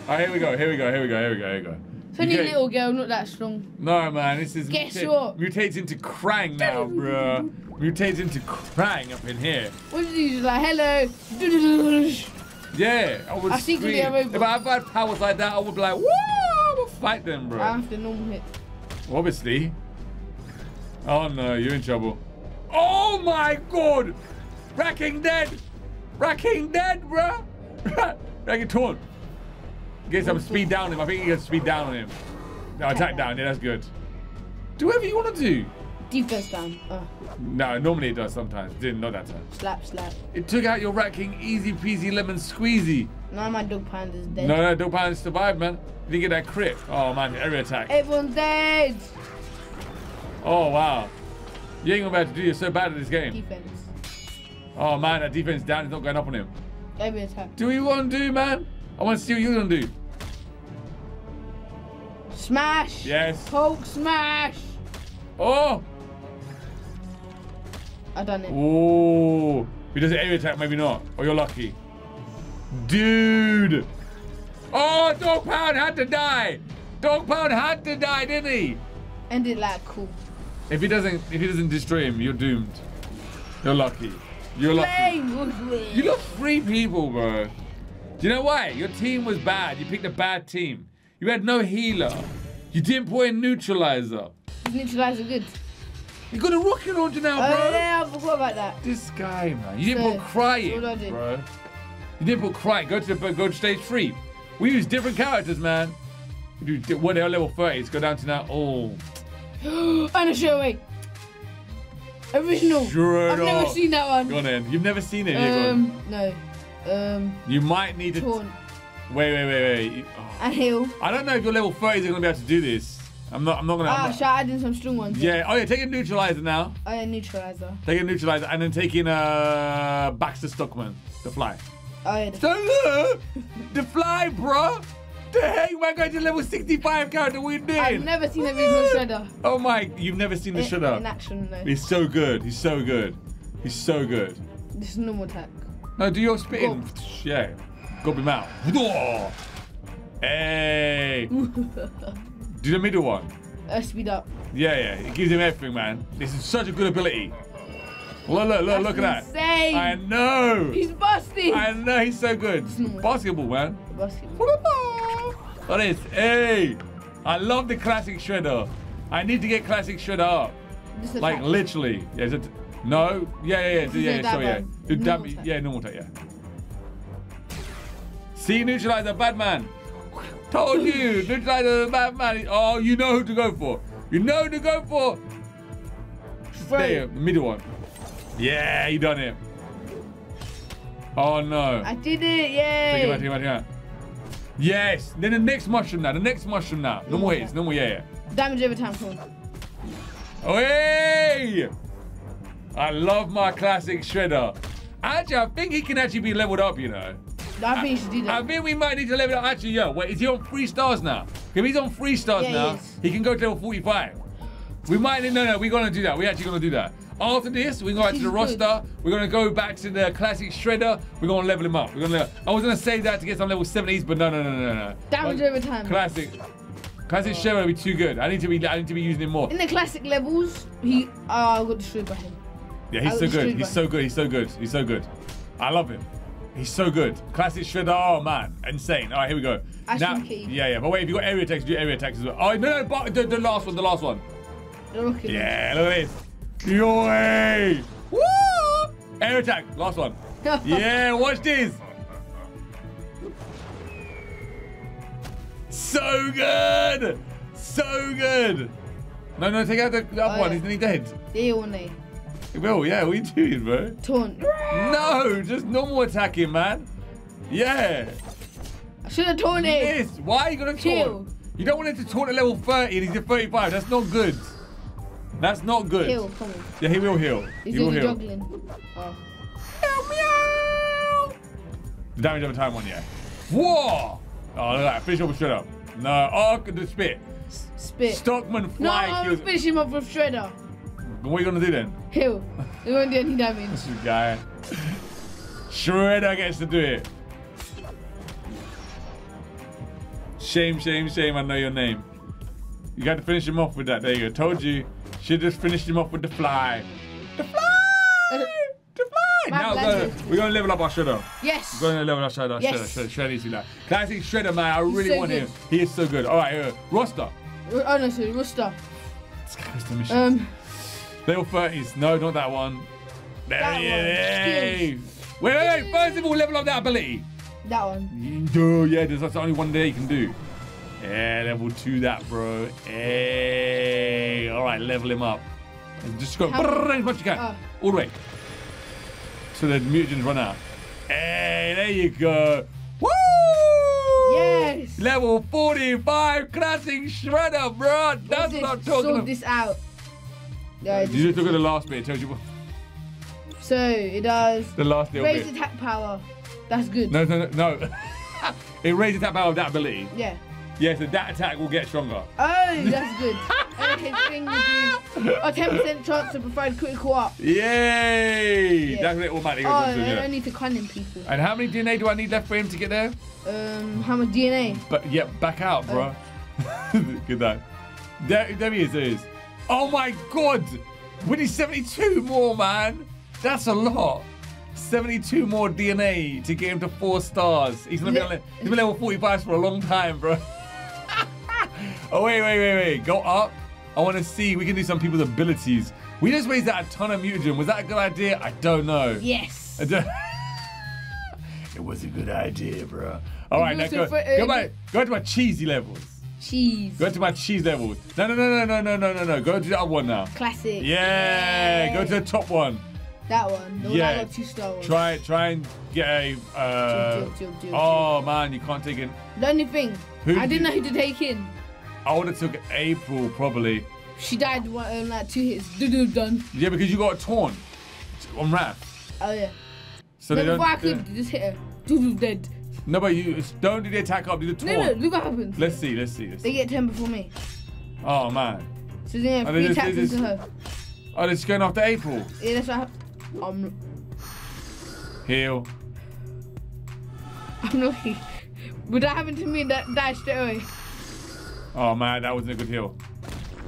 All right, here we go. Here we go. Here we go. Here we go. Here we go. It's only a little girl, not that strong. No, man, this is Guess muta- what? mutates into Krang now, bruh. Mutates into Krang up in here. What did you do? Like, hello. Yeah, I would I scream. have If I had powers like that, I would be like, woo! I would fight them, bro. After normal hit. Obviously. Oh no, you're in trouble. Oh my god! Rat King dead! Rat King dead, bruh! Rat King torn. Get some speed down on him. I think he gets speed down on him. No, attack down. Yeah, that's good. Do whatever you want to do. Defense down. Uh, No, normally it does sometimes. Didn't know that time. slap, slap. It took out your Rat King easy peasy lemon squeezy. Now my dog panda's dead. No, no, Dog Pound survived, man. You didn't get that crit. Oh man, area attack. Everyone's dead. Oh wow. You ain't gonna be able to do. You're so bad at this game. Defense. Oh man, that defense down is not going up on him. Every attack. Do you want to do, man? I want to see what you're gonna do. Smash. Yes. Hulk smash. Oh. I done it. Oh. If he does an area attack, maybe not. Or you're lucky. Dude. Oh, Dog Pound had to die. Dog Pound had to die, didn't he? End it like cool. If he doesn't, if he doesn't destroy him, you're doomed. You're lucky. You're. Flame. You lost three people, bro. Do you know why? Your team was bad. You picked a bad team. You had no healer. You didn't put in neutralizer. Neutralizer good. You got a rocket launcher now, bro. Oh bro. yeah, I forgot about that. This guy, man. You didn't So, put Karai, what I do? bro. You didn't put Karai. Go to the go to stage three. We use different characters, man. We do when they're level 30, it's go down to now. Oh, and a show away. Original. Shredder. I've never seen that one. Go on then. You've never seen it. Um, no. Um, You might need to. Wait, wait, wait, wait. Oh. heal. I don't know if your level 30s are gonna be able to do this. I'm not. I'm not gonna. Ah, not- should I add in some strong ones? yeah. Oh yeah. Take a neutralizer now. Oh, yeah, neutralizer. Take a neutralizer and then take in uh Baxter Stockman, the fly. Oh, yeah. the- the fly, bro. The heck, man, going to level 65 character. You doing? I've never seen a original shredder. Oh my, you've never seen the shredder. in action, no. He's so good. He's so good. He's so good. This is normal attack. No, do your spitting. Gob. Yeah. Gob him out. Hey. Do the middle one. Uh, speed up. Yeah, yeah. It gives him everything, man. This is such a good ability. Look, look, look, look at that. insane. I know. He's busting. I know he's so good. Basketball, man. Basketball. What is? Hey. I love the classic shredder. I need to get classic shredder up. Like attack. literally. Yeah, is it? No. Yeah, yeah, yeah. This is yeah, a sorry, yeah. Do dab- yeah, normal attack, yeah. See, neutralizer, bad man. Told you, neutralizer, the bad man. Oh, you know who to go for. You know who to go for. The middle one. Yeah, you done it. Oh no. I did it. Take it Yay. back, take it back, take it back. Yes. Then the next mushroom now. The next mushroom now. Normal Normal hits. Normal, yeah, yeah. Damage over time. Come on. Oh, hey! I love my classic shredder. Actually, I think he can actually be leveled up, you know. I think he should do that. I think we might need to level up. Actually, yeah. Wait, is he on three stars now? If he's on three stars Yeah, now, is. he can go to level 45. We might no, no, we're gonna do that. We're actually gonna do that. After this, we're going back to the roster. We're gonna go back to the classic shredder. We're gonna level him up. We're gonna. I was gonna say that to get some level 70s, but no, no, no, no, no. Damage over time. Classic. Classic shredder will be too good. I need to be. I need to be using him more. In the classic levels, he uh, got destroyed by him. Yeah, he's so good. He's so good. He's so good. He's so good. I love him. He's so good. Classic shredder. Oh man, insane. All right, here we go. Ashton now, Key. yeah, yeah. But wait, if you got area attacks, do area attacks as well. Oh no, no, but the, the last one, the last one. Yeah, look at this. Yo, hey. Woo! Air attack. Last one. Yeah, watch this. So good. So good. No, no, take out the, the other Oh, one. yeah. Isn't he dead? Yeah, one day. Will, yeah, what are you doing, bro? Taunt. No, just normal attacking, man. Yeah. I should have taunted. Yes. Why are you gonna Kill. taunt? You don't want him to taunt at level 30 and he's at 35. That's not good. That's not good. Heal, come. Yeah, he will heal. He's he will heal. juggling. Oh. The damage over time one, yeah. Whoa! Oh, look at that. Finish off with up. No. Oh, the spit. S- Spit. Stockman no, fly I'm kills. finish him up with Shredder. What are you gonna do then? Heal. It won't do any damage. This guy. Shredder gets to do it. Shame, shame, shame. I know your name. You got to finish him off with that. There you go. Told you. Should just finished him off with the fly. The fly. The fly. My Now pleasure. go. we're gonna level up our shredder. Yes. We're gonna level up our shredder. Yes. Shredder. Shredder. Shredder. Shredder. Classic shredder, man. I really so want good. him. He is so good. All right, uh, roster. Oh no, sorry, Rooster. Let's go to the mission. Um, Level 30s. No, not that one. There That he one. is. Wait, wait, wait. First of all, level up that ability. that one. Do yeah, there's that's the only one there you can do. Yeah, level two that, bro. Hey, all right, level him up. And Just go brrrr as much as you can, Oh. all the way. So the mutagens run out. Hey, there you go. Woo! Yes. Level 45 classic shredder, bro. That's what I'm talking about. this out. Uh, yeah, You just look at the last bit. It tells you what So it does the last little raise bit. attack power. That's good. No, no, no, no. it raises that power of that ability. Yeah. Yeah, so that attack will get stronger. Oh, that's good. and his do a 10% chance to provide critical up. Yay! Yeah. That's what it automatically Oh, goes yeah. I don't need to cunning people. And how many DNA do I need left for him to get there? Um, how much DNA? But yeah, back out, bro. Good that. There, there he is. There he is. Oh my god! We need 72 more, man. That's a lot. 72 more DNA to get him to four stars. He's gonna be, on, he's been level 45 for a long time, bro. Oh wait, wait, wait, wait. Go up. I want to see. We can do some people's abilities. We just raised out a ton of mutagen. Was that a good idea? I don't know. Yes. It was a good idea, bro. All right, now go, go back. Go to my cheesy levels. Cheese. Go to my cheese levels. No, no, no, no, no, no, no, no, no. Go to the other one now. Classic. Yeah, go to the top one. That one. The one Yeah. that got two star one. Try, try and get a. Uh, Jump, jump, jump, oh man, you can't take it. The only thing, Who I did didn't know who to take in. I would have took April probably. She died one, um, like two hits. Done. Yeah, because you got taunt on Raph. Oh yeah. So they then don't. before I could just hit her. Doo-doo, dead. no, but you don't do the attack up. Do the torn. no, no, look what happens. Let's see. Let's see. Let's They see. get 10 before me. Oh man. So then Oh, three they just- attacks they just- into her. Oh, they're just going after April. Yeah, that's what happened. I'm, Heal. I'm lucky. Would that happen to me that die straight away? Oh man, that wasn't a good heal.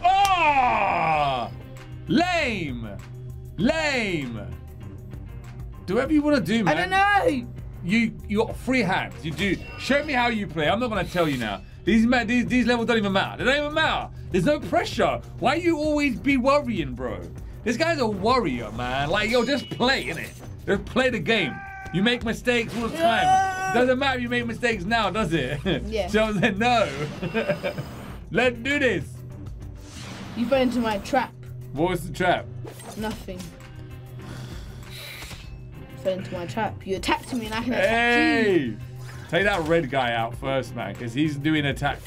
Oh! Lame! Lame! Do whatever you want to do, man. I don't know. You you got free hands. You do. Show me how you play. I'm not gonna tell you now. These ma- these these levels don't even matter. They don't even matter. There's no pressure. Why you always be worrying, bro? This guy's a warrior, man. Like yo, just play, innit? Just play the game. You make mistakes all the time. Doesn't matter if you make mistakes now, does it? Yeah. so I'm saying no. Let's do this. You fell into my trap. What was the trap? Nothing. Fell into my trap. You attacked me and I can attack Hey! you. Take that red guy out first, man, because he's doing attack.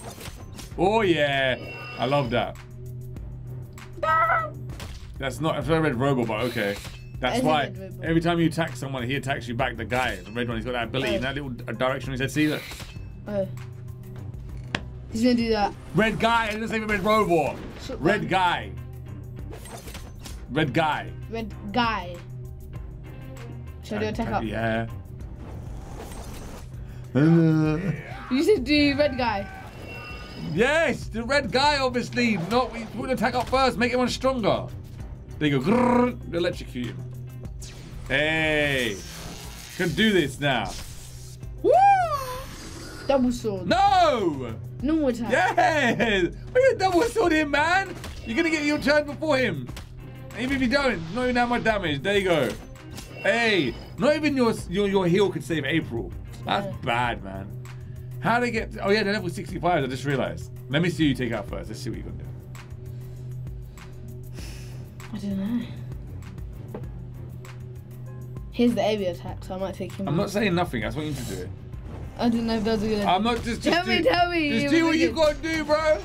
Oh yeah, I love that. That's not that's not a red robot, but okay. That's why every time you attack someone, he attacks you back. The guy, the red one, he's got that ability Oh. in that little uh, direction. He said, "See that Oh. He's gonna do that. red guy." I didn't say red robot. Shut Red down. guy. Red guy. Red guy. Should I do attack up? Yeah. You should do red guy. Yes, the red guy, obviously. Not we put the attack up first, make everyone stronger. There you go. Grrr, electrocute him. Hey, can do this now. Woo! Double sword. No! Normal attack. Yes! We're gonna double sword him, man. You're gonna get your turn before him. Even if you don't, not even that much damage. There you go. Hey, not even your your your heal could save April. That's Yeah. bad, man. How do they get? Oh yeah, they're level 65. I just realized. Let me see you take out first. Let's see what you're gonna do. I don't know. Here's the area attack, so I might take him. I'm out. not saying nothing. I just want you to do it. I don't know if those are gonna. I'm not just. just Tell do, me, tell me, Just do what you good. gotta do, bro.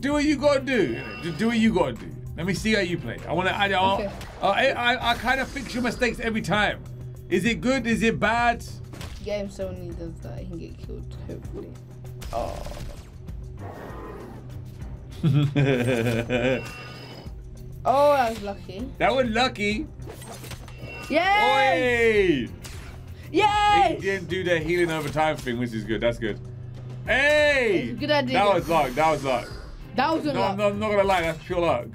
Do what you gotta do. Just do what you gotta do. Let me see how you play. I wanna. I, I, Okay. Uh, I, I, I kind of fix your mistakes every time. Is it good? Is it bad? Get him so when he does that, he can get killed, hopefully. Oh, oh I was lucky. that was lucky. Yes! Oi! He didn't do the healing over time thing, which is good. That's good. Hey! A good idea. That was luck. That was luck. That wasn't No, luck. I'm not, I'm not gonna lie. That's pure luck.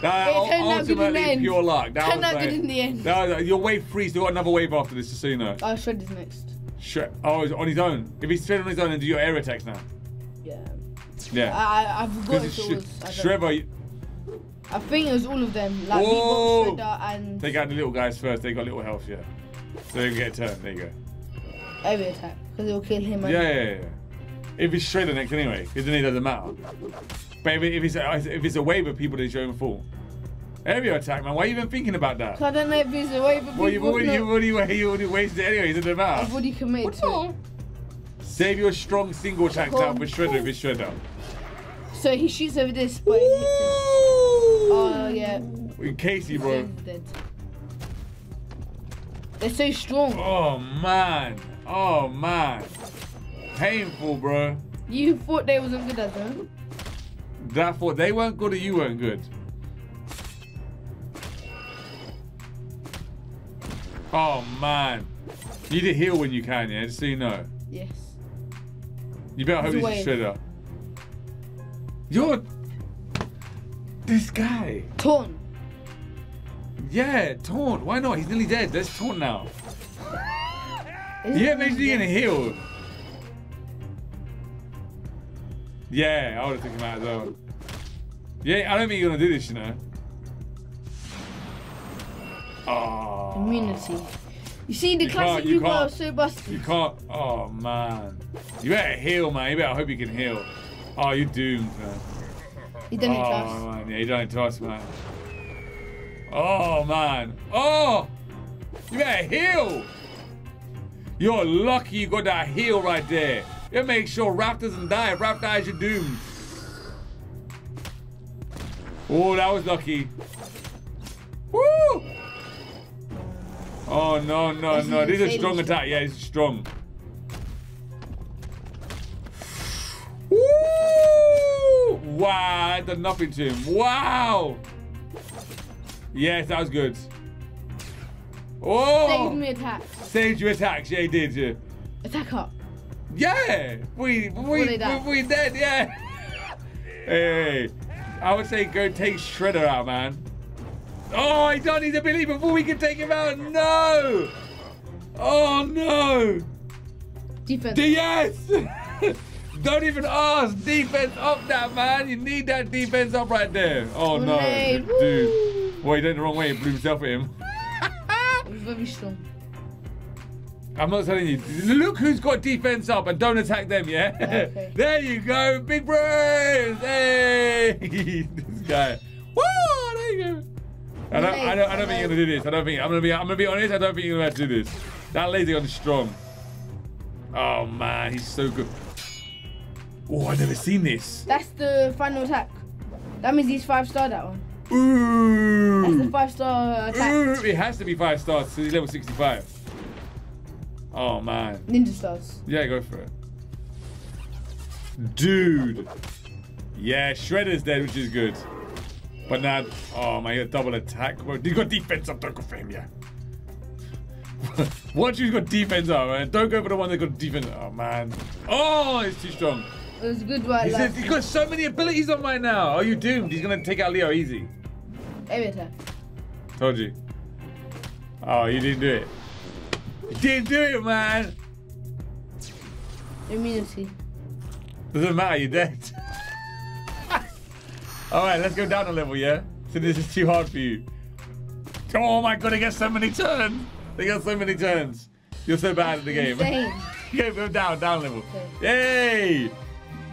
That It turned out good in the end. pure luck. That Turned was out good in the end. That was, your wave three still got another wave after this, just so you know. Oh, Shred is next. Shred. Oh, he's on his own. If he's straight on his own, then do your air attacks now. Yeah. Yeah. I, I, I forgot Because if it was. Don't- Shredder, I think it was all of them. Like Oh! Bebop, Shredder, and take out the little guys first. They got little health, yeah. So they can get a turn. There you go. area attack. Because it will kill him. and- Yeah, yeah, yeah. If it's Shredder next anyway, because then eh? it doesn't matter. But if, if it's if it's a wave of people, then it's your own fault. Area attack, man. Why are you even thinking about that? 'Cause I don't know if it's a way for Well, you people. already, not- you already, you already wasted it anyway. It doesn't matter. I've already committed to it. Save your strong single attacks out for Shredder if it's Shredder. So he shoots over this, but it hits him. Oh, yeah. In Casey, bro. He's dead. They're so strong. Oh man. Oh man. Painful, bro. You thought they wasn't good at them. That thought they weren't good or you weren't good. Oh man. You need to heal when you can, yeah, just so you know. Yes. You better hope It's a this is wave. Shredder. You're this guy. Taunt. Yeah, taunt. Why not? He's nearly dead. Let's taunt now. Is Yeah, maybe he's gonna heal. Yeah, I would have taken him out as well. Yeah, I don't think you're gonna do this, you know. Oh. Immunity. You see, the You classic you people are can't. You can't. Oh man. You better heal, man. You better hope you can heal. Oh, you're doomed, man. He done it to oh, man. Yeah, you done it us, man. Oh, man. Oh! You better heal! You're lucky you got that heal right there. You make sure Raph doesn't die. If Raph dies, you're doomed. Oh, that was lucky. Woo! Oh, no, no, This no. is This is a strong. attack. Yeah, it's strong. Woo! Wow, that did nothing to him. Wow! Yes, that was good. Oh! Saved me attack. Saved you attacks. Yeah, he did. Yeah. Attack up. Yeah, we we we, we did. Yeah. hey, I would say go take Shredder out, man. Oh, he done his ability before we can take him out. No. Oh no. Defense. Yes. Don't even ask. Defense up, that man. You need that defense up right there. Oh no, Grenade. dude. Woo. Boy, he did it the wrong way. He blew himself at him. Very strong. I'm not telling you. Look who's got defense up and don't attack them, yeah? Okay. there you go, big brains! Hey! this guy. Woo! There you go. I don't, I don't, I don't think you're gonna do this. I don't think I'm gonna be I'm gonna be honest, I don't think you're gonna have to do this. That lazy gun is strong. Oh man, he's so good. Oh, I've never seen this. That's the final attack. That means he's five star that one. That's the Ooh! five star attack. Ooh! It has to be five stars, so he's level 65. Oh man. Ninja stars. Yeah, go for it. Dude. Yeah, Shredder's dead, which is good. But now, oh my god, double attack. Well, You got defense up, don't go for him, yeah. Once you've got defense up, man, don't go for the one that got defense. Oh man. Oh, it's too strong. It was a good right left. he's got so many abilities on right now. Are you doomed. He's gonna take out Leo easy. Every attack. Told you. Oh, you didn't do it. You didn't do it, man. Immunity. Doesn't matter, you're dead. Alright, let's go down a level, yeah? So this is too hard for you. Oh my god, they get so many turns! They got so many turns. You're so bad at the game. Insane. yeah, go down, down level. Okay. Yay!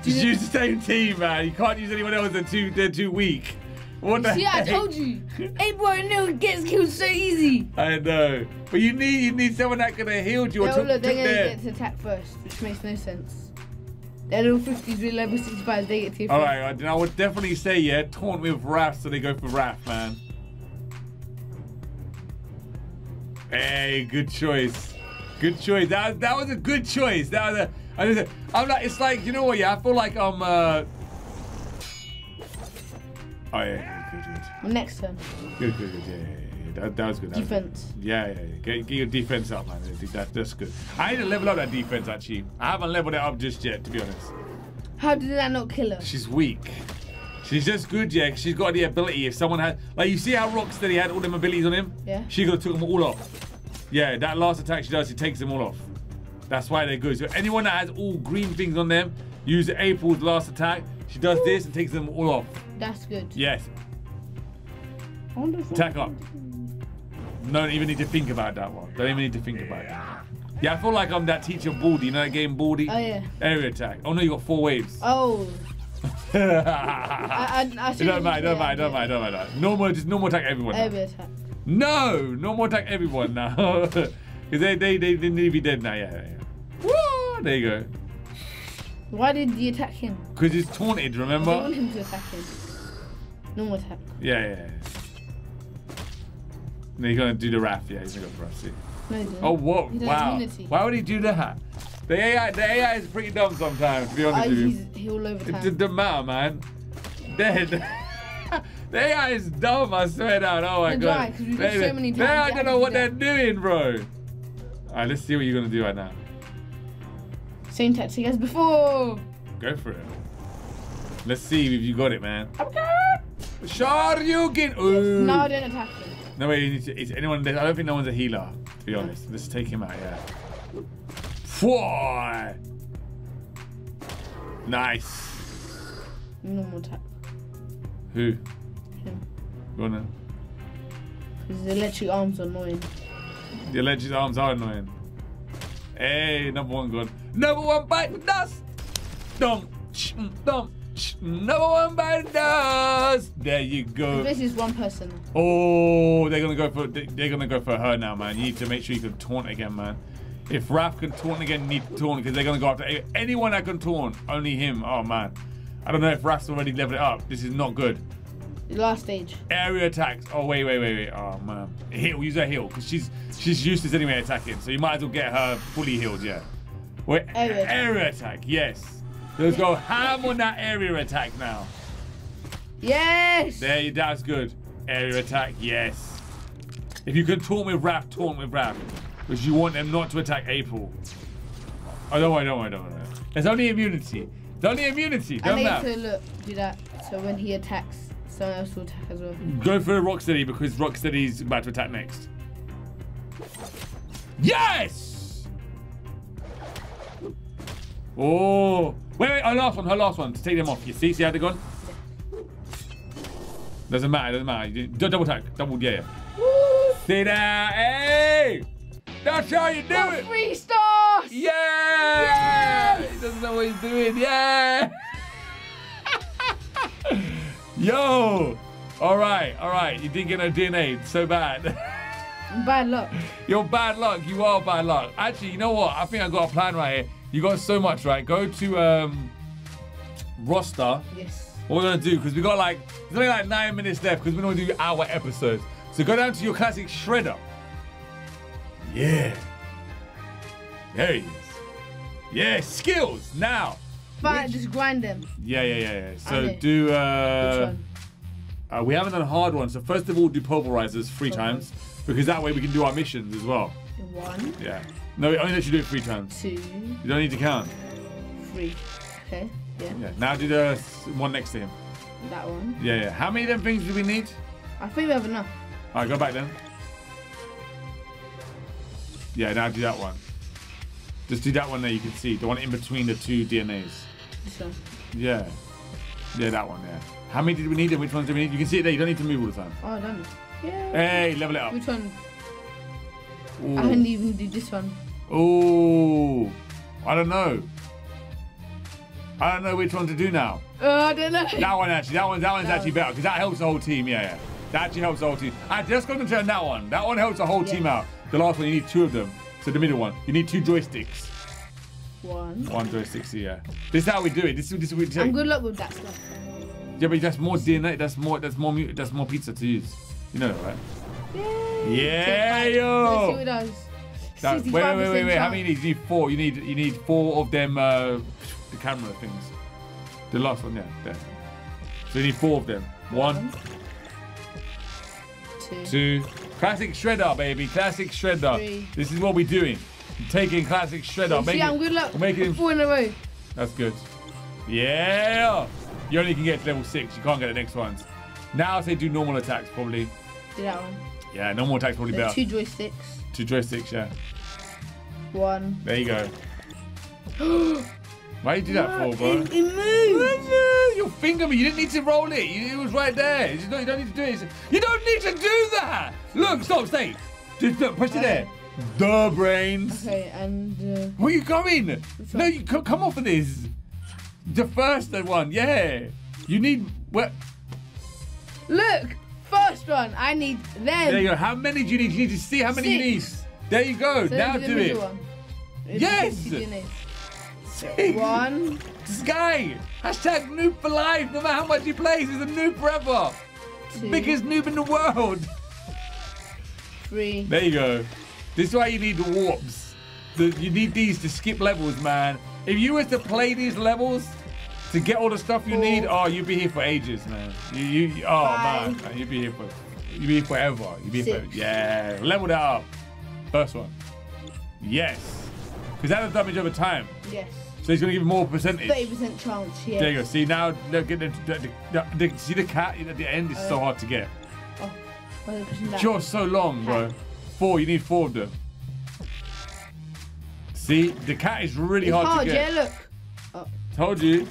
Just you- use the same team, man. You can't use anyone else, they're too, they're too weak. What the See, I told you. Hey, boy, no, gets killed so easy. I know. But you need you need someone that could have healed you or No, took, look, they're gonna get to attack first, which makes no sense. They're level 50s with level 65s, they get to All right, then I would definitely say yeah, taunt with Raph, so they go for Raph, man. Hey, good choice, good choice. That that was a good choice. That was a. I just, I'm like, it's like you know what? Yeah, I feel like I'm. Uh... Oh yeah, good, good, Next turn. good, good, good. Yeah, yeah, yeah. That, that was good. That was good. Defense. Yeah, yeah, yeah. Get, get your defense up, man. That, that's good. I need to level up that defense actually. I haven't leveled it up just yet, to be honest. How did that not kill her? She's weak. She's just good, yeah. She's got the ability. If someone had, like, you see how Rocksteady had all them abilities on him? Yeah. She could have took them all off. Yeah, that last attack she does, she takes them all off. That's why they're good. So anyone that has all green things on them, use April's last attack. She does this and takes them all off. That's good. Yes. I wonder if Attack up. Don't even need to think about that one. Don't even need to think about it. Yeah, I feel like I'm that teacher Baldi. You know that game Baldi? Oh, yeah. Area attack. Oh no, you got four waves. Oh. I, I, I don't matter, don't matter, don't matter, don't matter. Normal, just normal attack everyone. now. Every attack. No, normal attack everyone now. Because they, they, they, they need to be dead now, yeah, yeah, yeah. Woo! There you go. Why did you attack him? Because he's taunted, remember? I don't want him to attack him. Normal attack. Yeah, yeah, yeah. No, he's gonna do the wrath, yeah, he's gonna go for see. No, he. Oh, whoa, wow. Why would he do that? The AI, the AI is pretty dumb sometimes, to be honest Oh, with you. he's, he'll It overtime. doesn't matter, man. Dead. the AI is dumb, I swear down. Oh my They're god. dry, 'cause we've got they, so many they times aren't know what they're doing, bro. Alright, let's see what you're gonna do right now. Same tactic as before. Go for it. Let's see if you got it, man. Shoryuken! Ooh. Now I don't attack him. No way, you need to, is anyone, I don't think no one's a healer, to be honest. Let's take him out, yeah. Fwoi! Nice. Normal attack. Who? Him. Go on then. His electric arms are annoying. The alleged arms are annoying. Hey, number one gone. Number one bite the dust! Dunk! thump. Number one bandas. There you go. This is one person. Oh, they're gonna go for they're gonna go for her now, man. You need to make sure you can taunt again, man. If Raph can taunt again, you need to taunt because they're gonna go after anyone that can taunt. Only him. Oh man. I don't know if Raph's already leveled it up. This is not good. Last stage. Area attacks. Oh wait, wait, wait, wait. Oh man. Heal. Use her heal because she's she's useless anyway attacking. So you might as well get her fully healed. Yeah. Wait. Area attack. Area attack. Yes. Let's go ham on that area attack now. Yes. There, you- that's good. Area attack, yes. If you can taunt with Raph, taunt with Raph. Because you want them not to attack April. Oh, don't worry, don't worry, don't worry. It's only immunity. It's only immunity. I Don't need matter. to look do that so when he attacks, someone else will attack as well. Go for Rocksteady because Rocksteady's about to attack next. Yes! Oh. Wait, wait, her last one, her last one. To take them off. You see? See how they're gone? Doesn't matter, doesn't matter. Double tag. Double, yeah, yeah. Woo! Sit down. Hey! That's how you do Got it! three stars. Yeah! He doesn't know what he's doing. Yeah! Yo! All right, all right. You didn't get no DNA. So bad. Bad luck. You're bad luck. You are bad luck. Actually, you know what? I think I got a plan right here. You got so much, right? Go to um, roster. Yes. What we're gonna do because we got like there's only like nine minutes left because we don't do our episodes. So go down to your classic shredder. Yeah. There he is. Yeah, skills now. But Which- just grind them. Yeah, yeah, yeah, yeah. So do Which uh, one? uh we haven't done hard ones. So first of all do pulverizers three Okay. times because that way we can do our missions as well. One, Yeah. No, only let you do it three times. two, You don't need to count. three. Okay. Yeah. Yeah. Now do the one next to him. That one. Yeah, yeah. How many of them things do we need? I think we have enough. All right, go back then. Yeah, now do that one. Just do that one there. You can see the one in between the two DNAs. This one. Yeah, yeah, that one. Yeah. How many did we need? And which ones do we need? You can see it there. You don't need to move all the time. Oh, done. Yeah. Hey, level it up. Which one? I didn't even do this one. Ooh. I don't know. I don't know which one to do now. Oh, I don't know. That one actually. That one. That one's That actually better because that helps the whole team. Yeah, yeah. That actually helps the whole team. I just got to turn that one. That one helps the whole Yeah. team out. The last one, you need two of them. So the middle one, you need two joysticks. One. One joystick. Yeah. This is how we do it. This is this is we I'm good luck with that stuff. Yeah, but that's more DNA. That's more. That's more. That's more pizza to use. You know that, right? Yay. Yeah, yo. Let's see what it does. That- wait, wait, wait, wait, wait. How many you need? You need four. You need. You need four of them. Uh, the camera things. The last one, yeah. There. So you need four of them. One, Two. two. Classic shredder, baby. Classic shredder. Three. This is what we're doing. taking classic shredder. Make see, it- I'm good luck. we're making Four in a row. That's good. Yeah. You only can get to level six. You can't get the next ones. Now I say do normal attacks probably. Do that one. Yeah, normal attacks probably There's better. two joysticks. Two joysticks, yeah. One. There you go. Why you do that for, bro? It, it. Your finger, you didn't need to roll it. You- It was right there. You don't, you don't need to do it. You don't need to do that. Look, stop, stay. Just look, push it there. The brains. Okay, and uh, Where you going? No, you co- come off of this. The first one, yeah. You need what? look, first one. I need them. There you go. How many do you need? You need to see how many you need. There you go. So now do it. One. Yes! 50 units. See? One. Sky. Hashtag noob for life. No matter how much he plays, he's a noob forever. Two. Biggest noob in the world. Three. There you go. This is why you need the warps. The, you need these to skip levels, man. If you were to play these levels to get all the stuff you need, oh, you'd be here for ages, man. You, you, oh man, man, you'd be here for, you'd be here forever. You'd be here for, yeah. Level that up. First one. Yes. Because that does damage over time. Yes. So he's gonna give you more percentage. Thirty percent chance. Yeah. There you go. See now, look at the, the, the, the, see the cat at the end is so Uh, hard to get. Oh, why are that? You're so long, bro. Four, you need four of them. See, the cat is really hard, hard. to get. Yeah. Look. Oh. Told you.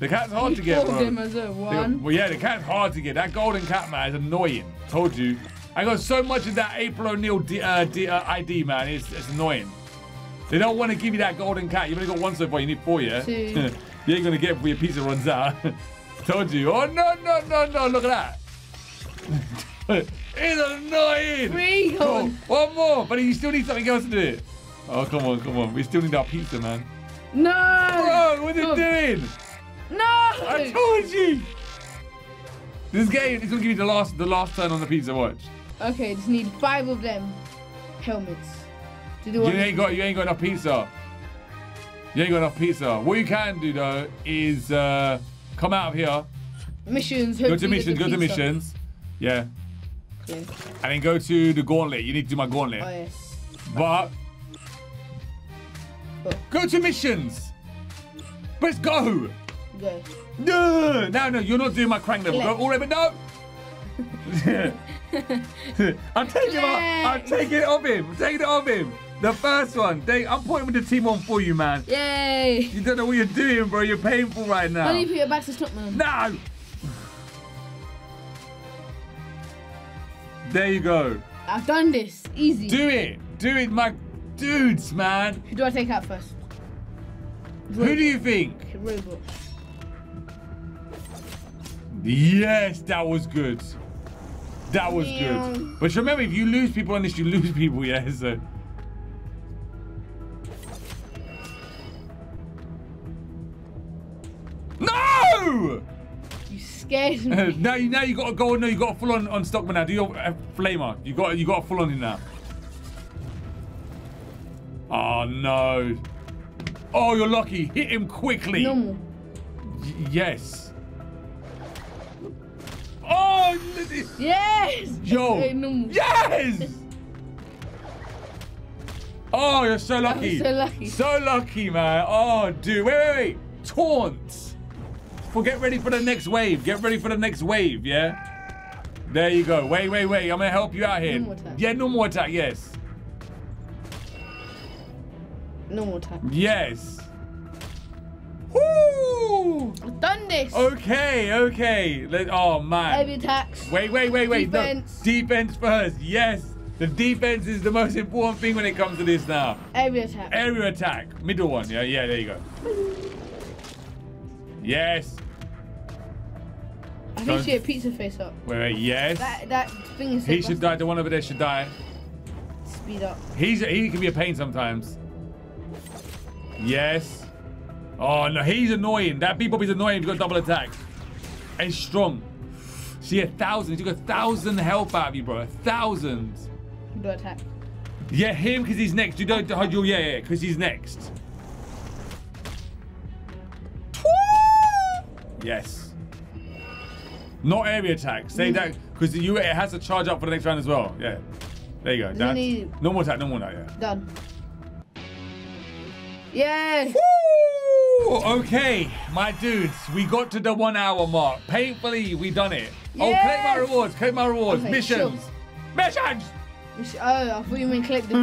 The cat's hard to get, bro. them as well. One. Well, yeah, the cat's hard to get. That golden cat, man, is annoying. Told you. I got so much of that April O'Neil uh, uh, ID, man. It's, it's annoying. They don't want to give you that golden cat. You've only got one so far. You need four, yeah? Two. you ain't gonna get it before your pizza runs out. Told you. Oh no no no no! Look at that. it's annoying. Three gone. one more, but you still need something else to do it. Oh come on, come on. We still need our pizza, man. No. Bro, what's it Oh. doing? No. I told you. This game is gonna give you the last the last turn on the pizza. Watch. Okay, just need five of them helmets. To do You ain't got you ain't got enough pizza. You ain't got enough pizza. What you can do though is uh, come out of here, missions. go to missions, go the to missions. Yeah. Okay. And then go to the gauntlet. You need to do my gauntlet. Oh yes. But Oh. go to missions. Let's go. Go. No, no, no, you're not doing my Krang level. Go all right, but no. I'm taking it off. I'm taking it off him. I'm taking it off him. The first one. I'm pointing with the team on for you, man. Yay. You don't know what you're doing, bro. You're painful right now. How do you put your back to Stockman? No. There you go. I've done this. Easy. Do it. Do it, my dudes, man. Who do I take out first? Who do you think? Robot. Yes, that was good. That was Yeah. good. But remember, if you lose people on this, you lose people, yeah? So. No! You scared me. now, you now you got to go. No, you got to full on on Stockman now. Do your uh, flamer. You got you got to full on in now. Oh no! Oh, you're lucky. Hit him quickly. Normal. Y- yes. Oh, Yes. yo. Normal. Yes. Oh, you're so lucky. so lucky. So lucky, man. Oh, dude. Wait, wait, wait. Taunt. Well, get ready for the next wave. Get ready for the next wave, yeah? There you go. Wait, wait, wait. I'm going to help you out here. Normal attack. Yeah, no more attack. Yes. Normal attack. Yes. This. Okay, okay. Let, oh, man. Heavy attacks. Wait, wait, wait, wait. Defense. No. Defense first. Yes. The defense is the most important thing when it comes to this now. Heavy attack. Area attack. Middle one. Yeah, yeah, there you go. Yes. I think Don't- she had pizza face up. Wait, wait, yes. That that thing is. He should die. The one over there should die. Speed up. He's he can be a pain sometimes. Yes. Oh no, he's annoying. That Bebop is annoying. He's got double attack. And he's strong. See a thousand. He took a thousand health out of you, bro. A thousand. Do attack. Yeah, him because he's next. You don't. Yeah, yeah, because he's next. Yes. Not area attack. Say Mm. that because you it has to charge up for the next round as well. Yeah. There you go. That's, no more attack. No more now. Yeah. Done. Yes. Woo! Okay, my dudes, we got to the one hour mark. Painfully, we done it. Oh, collect my rewards. Collect my rewards. Okay, Missions. Missions. We Oh, I thought you meant collect the.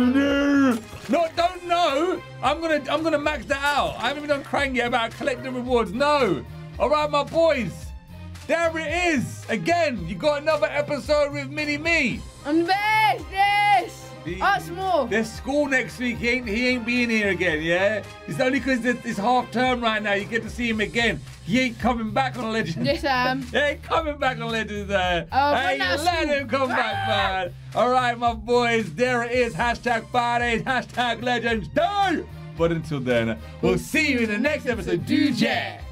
No, don't know. I'm gonna I'm gonna max that out. I haven't even done crying yet about collecting rewards. No. All right, my boys. There it is. Again, you got another episode with Mini Me. I'm the best. Yes. The- Ask more. There's school next week. He ain't he ain't being here again. Yeah. It's only because it's half term right now. You get to see him again. He ain't coming back on Legends. Yes, I am. He ain't coming back on Legends. Uh, Oh, hey, let school. him come back, man. All right, my boys. There it is. Hashtag Fridays. Hashtag Legends Day. But until then, we'll see you in the next episode. Do Jack.